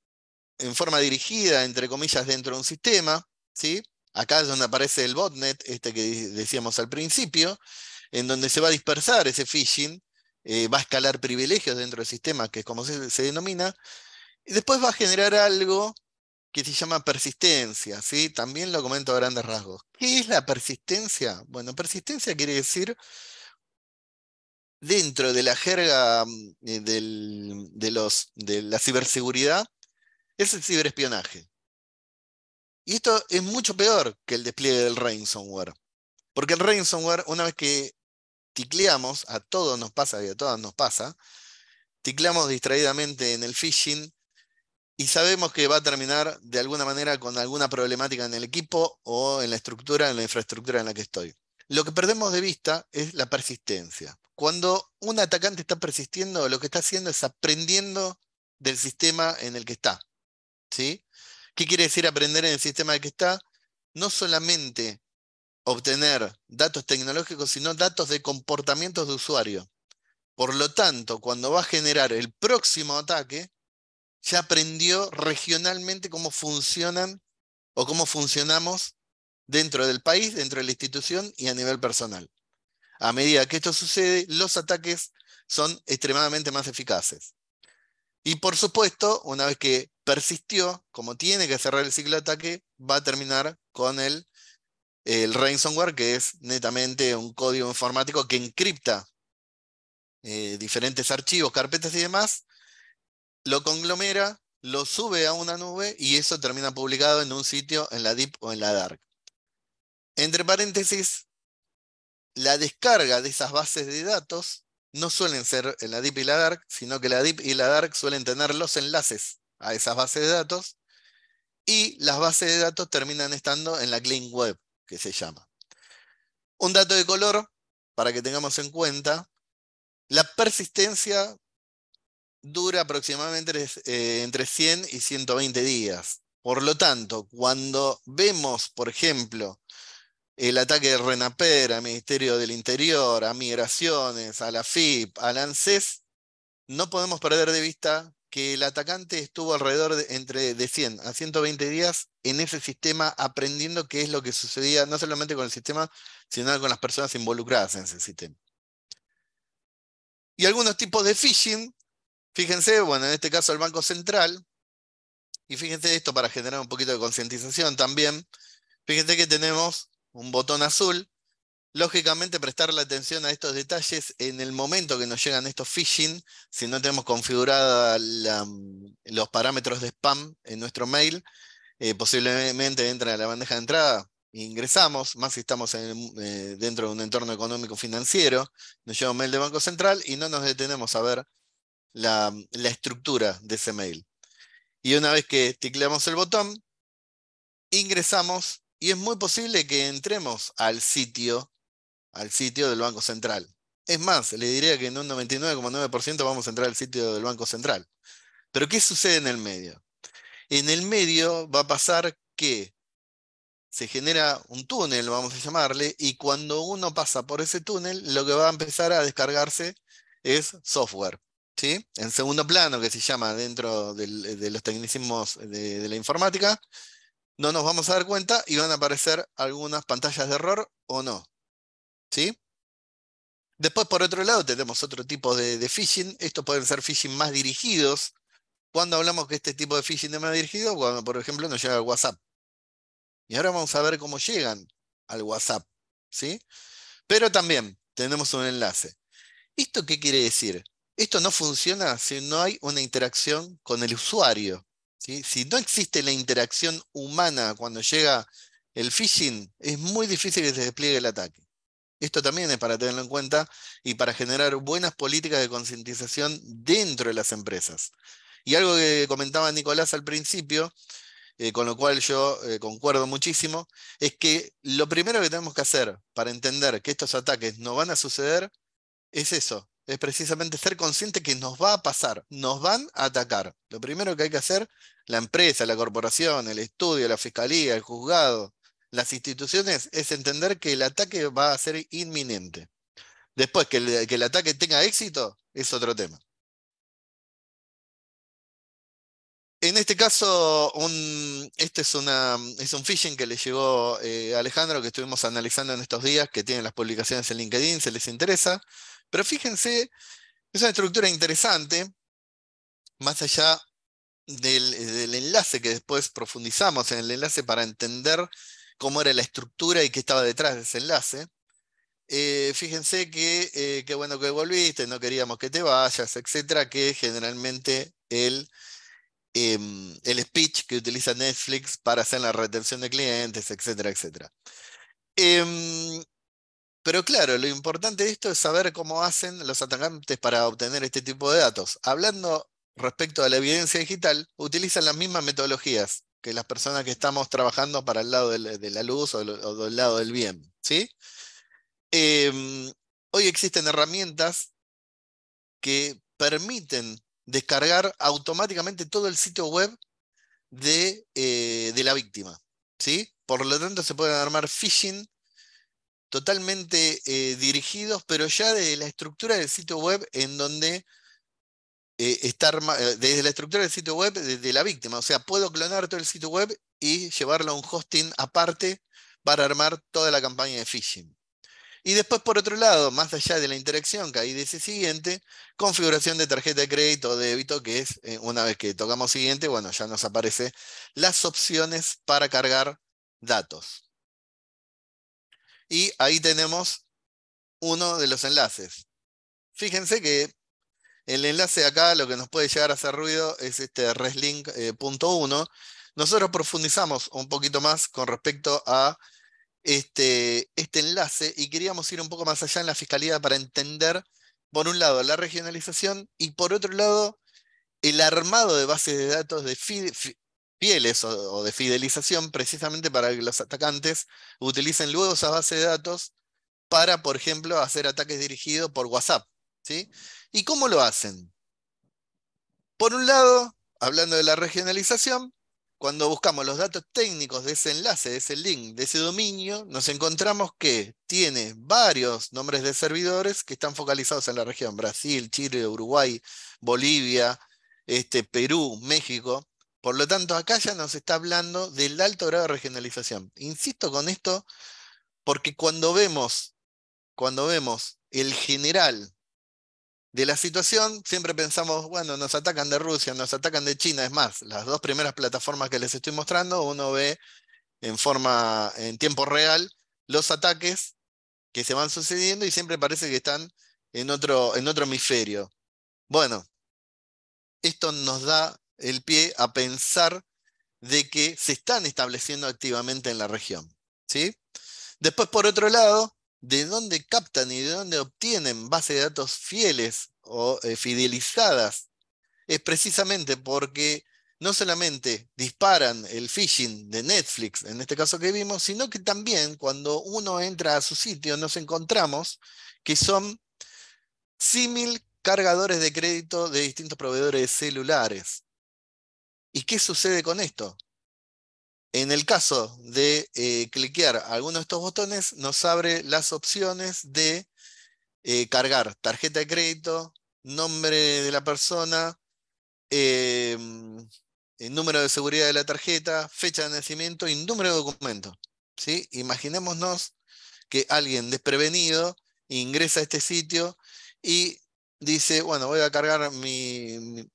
en forma dirigida, entre comillas, dentro de un sistema. ¿sí? Acá es donde aparece el botnet, este que decíamos al principio. en donde se va a dispersar ese phishing, eh, va a escalar privilegios dentro del sistema, que es como se, denomina, y después va a generar algo que se llama persistencia, ¿sí? También lo comento a grandes rasgos. ¿Qué es la persistencia? Bueno, persistencia quiere decir dentro de la jerga mm, eh, de, los, de la ciberseguridad, es el ciberespionaje. Y esto es mucho peor que el despliegue del ransomware. Porque el ransomware, una vez que ticleamos, a todos nos pasa y a todas nos pasa, ticleamos distraídamente en el phishing y sabemos que va a terminar de alguna manera con alguna problemática en el equipo o en la estructura, en la infraestructura en la que estoy. Lo que perdemos de vista es la persistencia. Cuando un atacante está persistiendo, lo que está haciendo es aprendiendo del sistema en el que está. ¿Sí? ¿Qué quiere decir aprender en el sistema que está? No solamente obtener datos tecnológicos, sino datos de comportamientos de usuario. Por lo tanto, cuando va a generar el próximo ataque, ya aprendió regionalmente cómo funcionan o cómo funcionamos dentro del país, dentro de la institución y a nivel personal. A medida que esto sucede, los ataques son extremadamente más eficaces. Y por supuesto, una vez que persistió, como tiene que cerrar el ciclo de ataque, va a terminar con el, el ransomware, que es netamente un código informático que encripta eh, diferentes archivos, carpetas y demás, lo conglomera, lo sube a una nube y eso termina publicado en un sitio en la Deep o en la Dark. Entre paréntesis, la descarga de esas bases de datos no suelen ser en la Deep y la Dark, sino que la Deep y la Dark suelen tener los enlaces a esas bases de datos y las bases de datos terminan estando en la Clean Web, que se llama. Un dato de color, para que tengamos en cuenta, la persistencia dura aproximadamente eh, entre 100 y 120 días. Por lo tanto, cuando vemos, por ejemplo, el ataque de RENAPER al Ministerio del Interior, a Migraciones, a la FIP, al ANSES, no podemos perder de vista que el atacante estuvo alrededor de entre de 100 a 120 días en ese sistema aprendiendo qué es lo que sucedía, no solamente con el sistema, sino con las personas involucradas en ese sistema. Y algunos tipos de phishing, fíjense, bueno, en este caso el Banco Central, y fíjense esto para generar un poquito de concientización también, fíjense que tenemos un botón azul. Lógicamente prestarle atención a estos detalles en el momento que nos llegan estos phishing, si no tenemos configurados los parámetros de spam en nuestro mail, eh, posiblemente entra a la bandeja de entrada, ingresamos, más si estamos eh, dentro de un entorno económico financiero, nos llega un mail de Banco Central y no nos detenemos a ver la, la estructura de ese mail. Y una vez que ticleamos el botón, ingresamos y es muy posible que entremos al sitio, al sitio del Banco Central. Es más, le diría que en un 99,9% vamos a entrar al sitio del Banco Central. Pero ¿qué sucede en el medio? En el medio va a pasar que se genera un túnel, vamos a llamarle, y cuando uno pasa por ese túnel, lo que va a empezar a descargarse es software. ¿sí? En segundo plano, que se llama dentro de los tecnicismos de la informática, no nos vamos a dar cuenta y van a aparecer algunas pantallas de error o no. ¿Sí? Después, por otro lado, tenemos otro tipo de, phishing. Estos pueden ser phishing más dirigidos. Cuando hablamos que este tipo de phishing es más dirigido, cuando, por ejemplo, nos llega al WhatsApp. Y ahora vamos a ver cómo llegan al WhatsApp. ¿Sí? Pero también tenemos un enlace. ¿Esto qué quiere decir? Esto no funciona si no hay una interacción con el usuario. Si no existe la interacción humana cuando llega el phishing, es muy difícil que se despliegue el ataque. Esto también es para tenerlo en cuenta y para generar buenas políticas de concientización dentro de las empresas. Y algo que comentaba Nicolás al principio, eh, con lo cual yo eh, concuerdo muchísimo, es que lo primero que tenemos que hacer para entender que estos ataques no van a suceder es eso, es precisamente ser consciente que nos va a pasar, nos van a atacar. Lo primero que hay que hacer, la empresa, la corporación, el estudio, la fiscalía, el juzgado, las instituciones, es entender que el ataque va a ser inminente. Después, que el, que el ataque tenga éxito, es otro tema. En este caso, este es, una, es un phishing que le llegó eh, Alejandro, que estuvimos analizando en estos días, que tienen las publicaciones en LinkedIn, se les interesa. Pero fíjense, es una estructura interesante, más allá del, enlace que después profundizamos en el enlace para entender cómo era la estructura y qué estaba detrás de ese enlace. Eh, fíjense que eh, qué bueno que volviste, no queríamos que te vayas, etcétera, que generalmente el Em, el speech que utiliza Netflix para hacer la retención de clientes, etcétera, etcétera. Em, pero claro, lo importante de esto es saber cómo hacen los atacantes para obtener este tipo de datos. Hablando respecto a la evidencia digital, utilizan las mismas metodologías que las personas que estamos trabajando para el lado de la luz o, del lado del bien. ¿sí? Em, hoy existen herramientas que permiten descargar automáticamente todo el sitio web de, eh, la víctima. ¿sí? Por lo tanto, se pueden armar phishing totalmente eh, dirigidos, pero ya de la estructura del sitio web en donde eh, está desde la estructura del sitio web de, la víctima. O sea, puedo clonar todo el sitio web y llevarlo a un hosting aparte para armar toda la campaña de phishing. Y después, por otro lado, más allá de la interacción que ahí dice siguiente, configuración de tarjeta de crédito o débito, que es eh, una vez que tocamos siguiente, bueno, ya nos aparece las opciones para cargar datos. Y ahí tenemos uno de los enlaces. Fíjense que el enlace acá, lo que nos puede llegar a hacer ruido es este reslink.1. Eh, Nosotros profundizamos un poquito más con respecto a este, este enlace y queríamos ir un poco más allá en la fiscalía para entender, por un lado, la regionalización y por otro lado, el armado de bases de datos de fieles o, de fidelización, precisamente para que los atacantes utilicen luego esa base de datos para, por ejemplo, hacer ataques dirigidos por WhatsApp. ¿sí? ¿Y cómo lo hacen? Por un lado, hablando de la regionalización, cuando buscamos los datos técnicos de ese enlace, de ese link, de ese dominio, nos encontramos que tiene varios nombres de servidores que están focalizados en la región. Brasil, Chile, Uruguay, Bolivia, este, Perú, México. Por lo tanto, acá ya nos está hablando del alto grado de regionalización. Insisto con esto porque cuando vemos, cuando vemos el general de la situación, siempre pensamos, bueno, nos atacan de Rusia, nos atacan de China. Es más, las dos primeras plataformas que les estoy mostrando, uno ve en forma, en tiempo real, los ataques que se van sucediendo y siempre parece que están en otro, en otro hemisferio. Bueno, esto nos da el pie a pensar de que se están estableciendo activamente en la región. ¿sí? Después, por otro lado, de dónde captan y de dónde obtienen bases de datos fieles o eh, fidelizadas es precisamente porque no solamente disparan el phishing de Netflix, en este caso que vimos, sino que también cuando uno entra a su sitio nos encontramos que son símil cargadores de crédito de distintos proveedores celulares. ¿Y qué sucede con esto? En el caso de eh, cliquear alguno de estos botones, nos abre las opciones de eh, cargar tarjeta de crédito, nombre de la persona, em, el número de seguridad de la tarjeta, fecha de nacimiento y número de documento. ¿sí? Imaginémonos que alguien desprevenido ingresa a este sitio y dice, bueno, voy a cargar mi,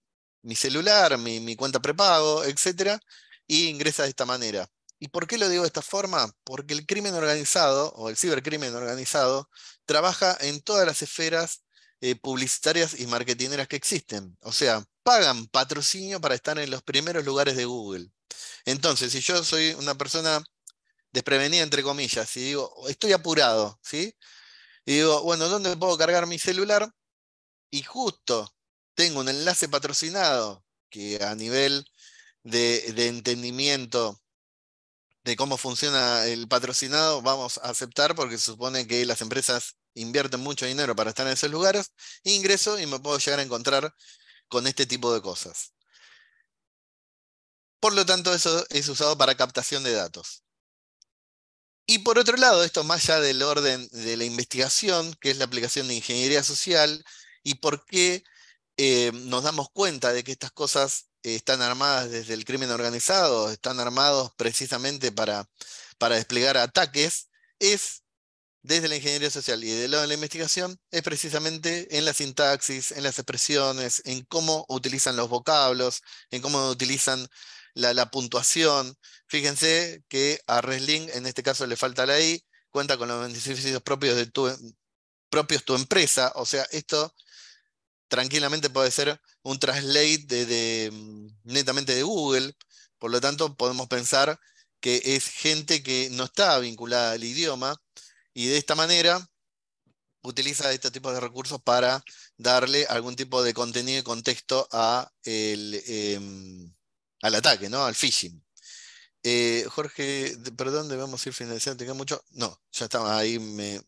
celular, mi, mi cuenta prepago, etcétera, y ingresa de esta manera. ¿Y por qué lo digo de esta forma? Porque el crimen organizado o el cibercrimen organizado trabaja en todas las esferas eh, publicitarias y marketineras que existen. O sea, pagan patrocinio para estar en los primeros lugares de Google. Entonces, si yo soy una persona desprevenida, entre comillas, y digo, estoy apurado, ¿sí? Y digo, bueno, ¿dónde puedo cargar mi celular? Y justo tengo un enlace patrocinado que a nivel de, entendimiento de cómo funciona el patrocinado, vamos a aceptar porque supone que las empresas invierten mucho dinero para estar en esos lugares, ingreso y me puedo llegar a encontrar con este tipo de cosas. Por lo tanto, eso es usado para captación de datos. Y por otro lado, esto más allá del orden de la investigación, que es la aplicación de ingeniería social, y por qué eh, nos damos cuenta de que estas cosas están armadas desde el crimen organizado, están armados precisamente para, para desplegar ataques, es desde la ingeniería social y del lado de la investigación, es precisamente en la sintaxis, en las expresiones, en cómo utilizan los vocablos, en cómo utilizan la, puntuación. Fíjense que a Resling, en este caso le falta la I, cuenta con los beneficios propios de tu empresa. O sea, esto tranquilamente puede ser un translate de, mm, netamente de Google. Por lo tanto, podemos pensar que es gente que no está vinculada al idioma y de esta manera utiliza este tipo de recursos para darle algún tipo de contenido y contexto a el, em, al ataque, ¿no? Al phishing. Eh, Jorge, perdón, debemos ir finalizando, tenga mucho. No, ya estaba ahí. Me...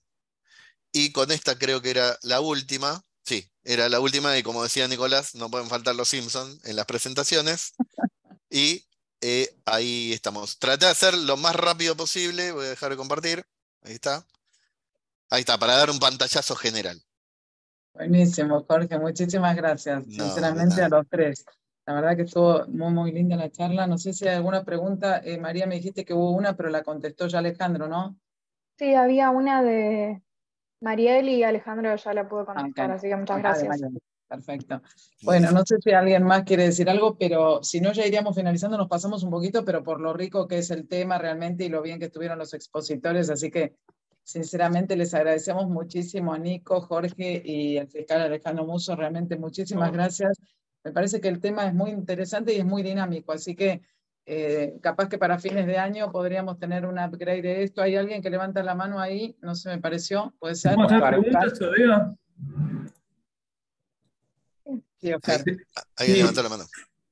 Y con esta creo que era la última. Sí, era la última y como decía Nicolás, no pueden faltar los Simpsons en las presentaciones. Y eh, ahí estamos. Traté de hacer lo más rápido posible. Voy a dejar de compartir. Ahí está. Ahí está, para dar un pantallazo general. Buenísimo, Jorge. Muchísimas gracias. Sinceramente a los tres. La verdad que estuvo muy, muy linda la charla. No sé si hay alguna pregunta. Eh, María, me dijiste que hubo una, pero la contestó ya Alejandro, ¿no? Sí, había una de Mariel y Alejandro ya la pudo contestar, así que muchas gracias. Perfecto. Bueno, no sé si alguien más quiere decir algo, pero si no, ya iríamos finalizando, nos pasamos un poquito, pero por lo rico que es el tema realmente y lo bien que estuvieron los expositores, así que sinceramente les agradecemos muchísimo a Nico, Jorge y al fiscal Alejandro Muso, realmente muchísimas gracias me parece que el tema es muy interesante y es muy dinámico, así que eh, capaz que para fines de año podríamos tener un upgrade de esto. ¿Hay alguien que levanta la mano ahí? No se me pareció. ¿Puede ser? ¿Vamos a preguntas todavía? Sí, Oscar. Ahí levanta la mano.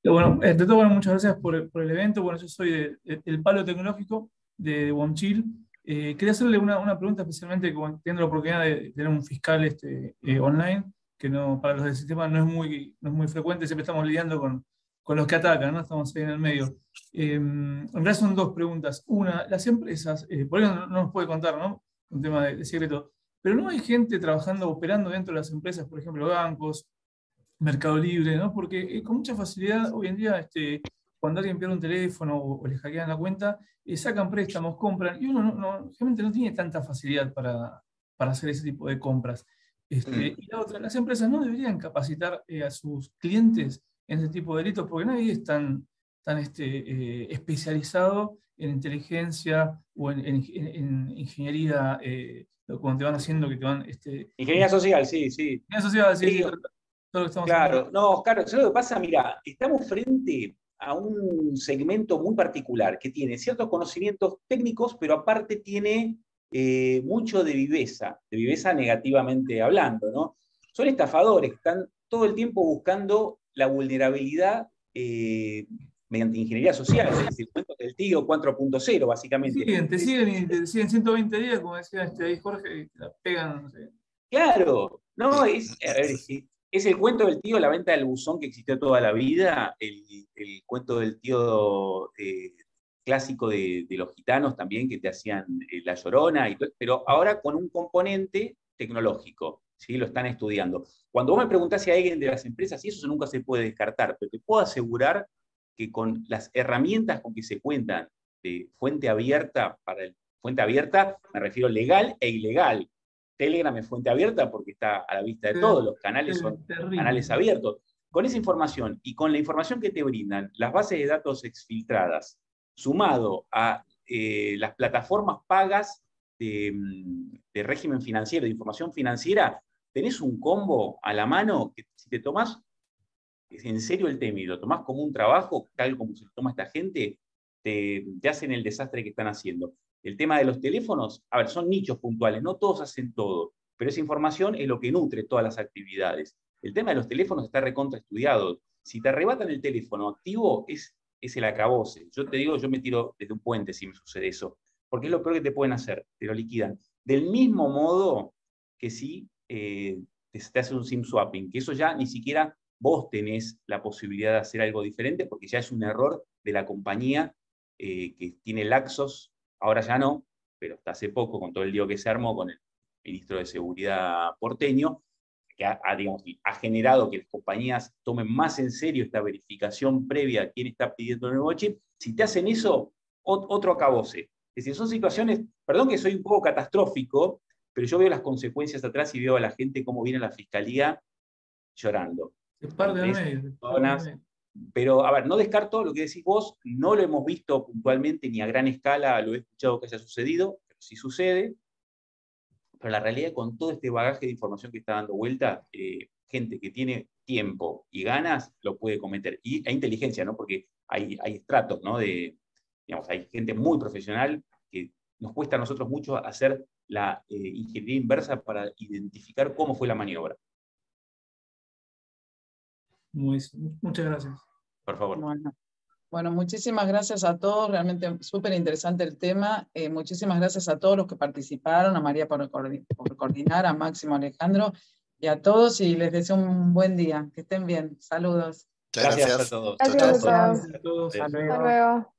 Bueno, eh, todo, bueno, muchas gracias por, por, el evento. Bueno, yo soy del Palo Tecnológico de Womchil. Eh, quería hacerle una, una, pregunta especialmente, como teniendo la oportunidad de tener un fiscal este, eh, online que no, para los del sistema no es muy, no es muy frecuente, siempre estamos lidiando con, con los que atacan, ¿no? estamos ahí en el medio. Em, en realidad son dos preguntas. Una, las empresas, eh, por eso no, nos puede contar, ¿no? Un tema de, secreto, pero no hay gente trabajando, operando dentro de las empresas, por ejemplo, bancos, Mercado Libre, ¿no? Porque eh, con mucha facilidad hoy en día, este, cuando alguien pierde un teléfono o, le hackean la cuenta, eh, sacan préstamos, compran, y uno no, realmente no tiene tanta facilidad para, para hacer ese tipo de compras. Este, mm. Y la otra, las empresas no deberían capacitar eh, a sus clientes en ese tipo de delitos porque nadie es tan, tan este, eh, especializado en inteligencia o en, ingeniería, eh, cuando te van haciendo que te van... Este, ingeniería social, sí, sí. Ingeniería social, sí. claro, no, claro, eso lo que pasa, mira, estamos frente a un segmento muy particular que tiene ciertos conocimientos técnicos, pero aparte tiene eh, mucho de viveza, de viveza negativamente hablando, ¿no? Son estafadores, están todo el tiempo buscando la vulnerabilidad eh, mediante ingeniería social, es decir, del tío 4.0, básicamente. Siguen, te siguen y te siguen 120 días, como decía este ahí Jorge, y te la pegan, no sé. Claro, no, es, es, el cuento del tío, la venta del buzón que existió toda la vida, el, cuento del tío eh, clásico de, los gitanos también, que te hacían eh, la llorona, y pero ahora con un componente tecnológico, ¿sí? lo están estudiando. Cuando vos me preguntás si hay alguien de las empresas, y eso nunca se puede descartar, pero te puedo asegurar que con las herramientas con que se cuentan de fuente abierta, para el, fuente abierta me refiero legal e ilegal. Telegram es fuente abierta porque está a la vista de todos, los canales son canales abiertos. Con esa información y con la información que te brindan las bases de datos exfiltradas, sumado a eh, las plataformas pagas mm, de, régimen financiero, de información financiera, tenés un combo a la mano que si te tomás en serio el tema y lo tomás como un trabajo, tal como se lo toma esta gente, te, hacen el desastre que están haciendo. El tema de los teléfonos, a ver, son nichos puntuales, no todos hacen todo, pero esa información es lo que nutre todas las actividades. El tema de los teléfonos está recontra estudiado. Si te arrebatan el teléfono activo, es es el acabose. Yo te digo, yo me tiro desde un puente si me sucede eso, porque es lo peor que te pueden hacer, te lo liquidan. Del mismo modo que si eh, te, hace un SIM swapping, que eso ya ni siquiera vos tenés la posibilidad de hacer algo diferente, porque ya es un error de la compañía eh, que tiene laxos, ahora ya no, pero hasta hace poco, con todo el lío que se armó con el ministro de Seguridad porteño, que ha, generado que las compañías tomen más en serio esta verificación previa a quién está pidiendo el nuevo chip, si te hacen eso, otro acabose. Es decir, son situaciones, perdón que soy un poco catastrófico, pero yo veo las consecuencias atrás y veo a la gente cómo viene a la fiscalía llorando. pero, a ver, no descarto lo que decís vos, no lo hemos visto puntualmente ni a gran escala, lo he escuchado que haya sucedido, pero sí sucede. Pero la realidad, con todo este bagaje de información que está dando vuelta, eh, gente que tiene tiempo y ganas lo puede cometer. Y e inteligencia, ¿no? Porque hay, hay estratos, ¿no? De, digamos, hay gente muy profesional que nos cuesta a nosotros mucho hacer la eh, ingeniería inversa para identificar cómo fue la maniobra. muchas gracias. Por favor. Bueno. muchísimas gracias a todos, realmente súper interesante el tema. Eh, muchísimas gracias a todos los que participaron, a María por, por coordinar, a Máximo Alejandro y a todos y les deseo un buen día. Que estén bien. Saludos. gracias. a todos. Gracias, a todos. Hasta luego.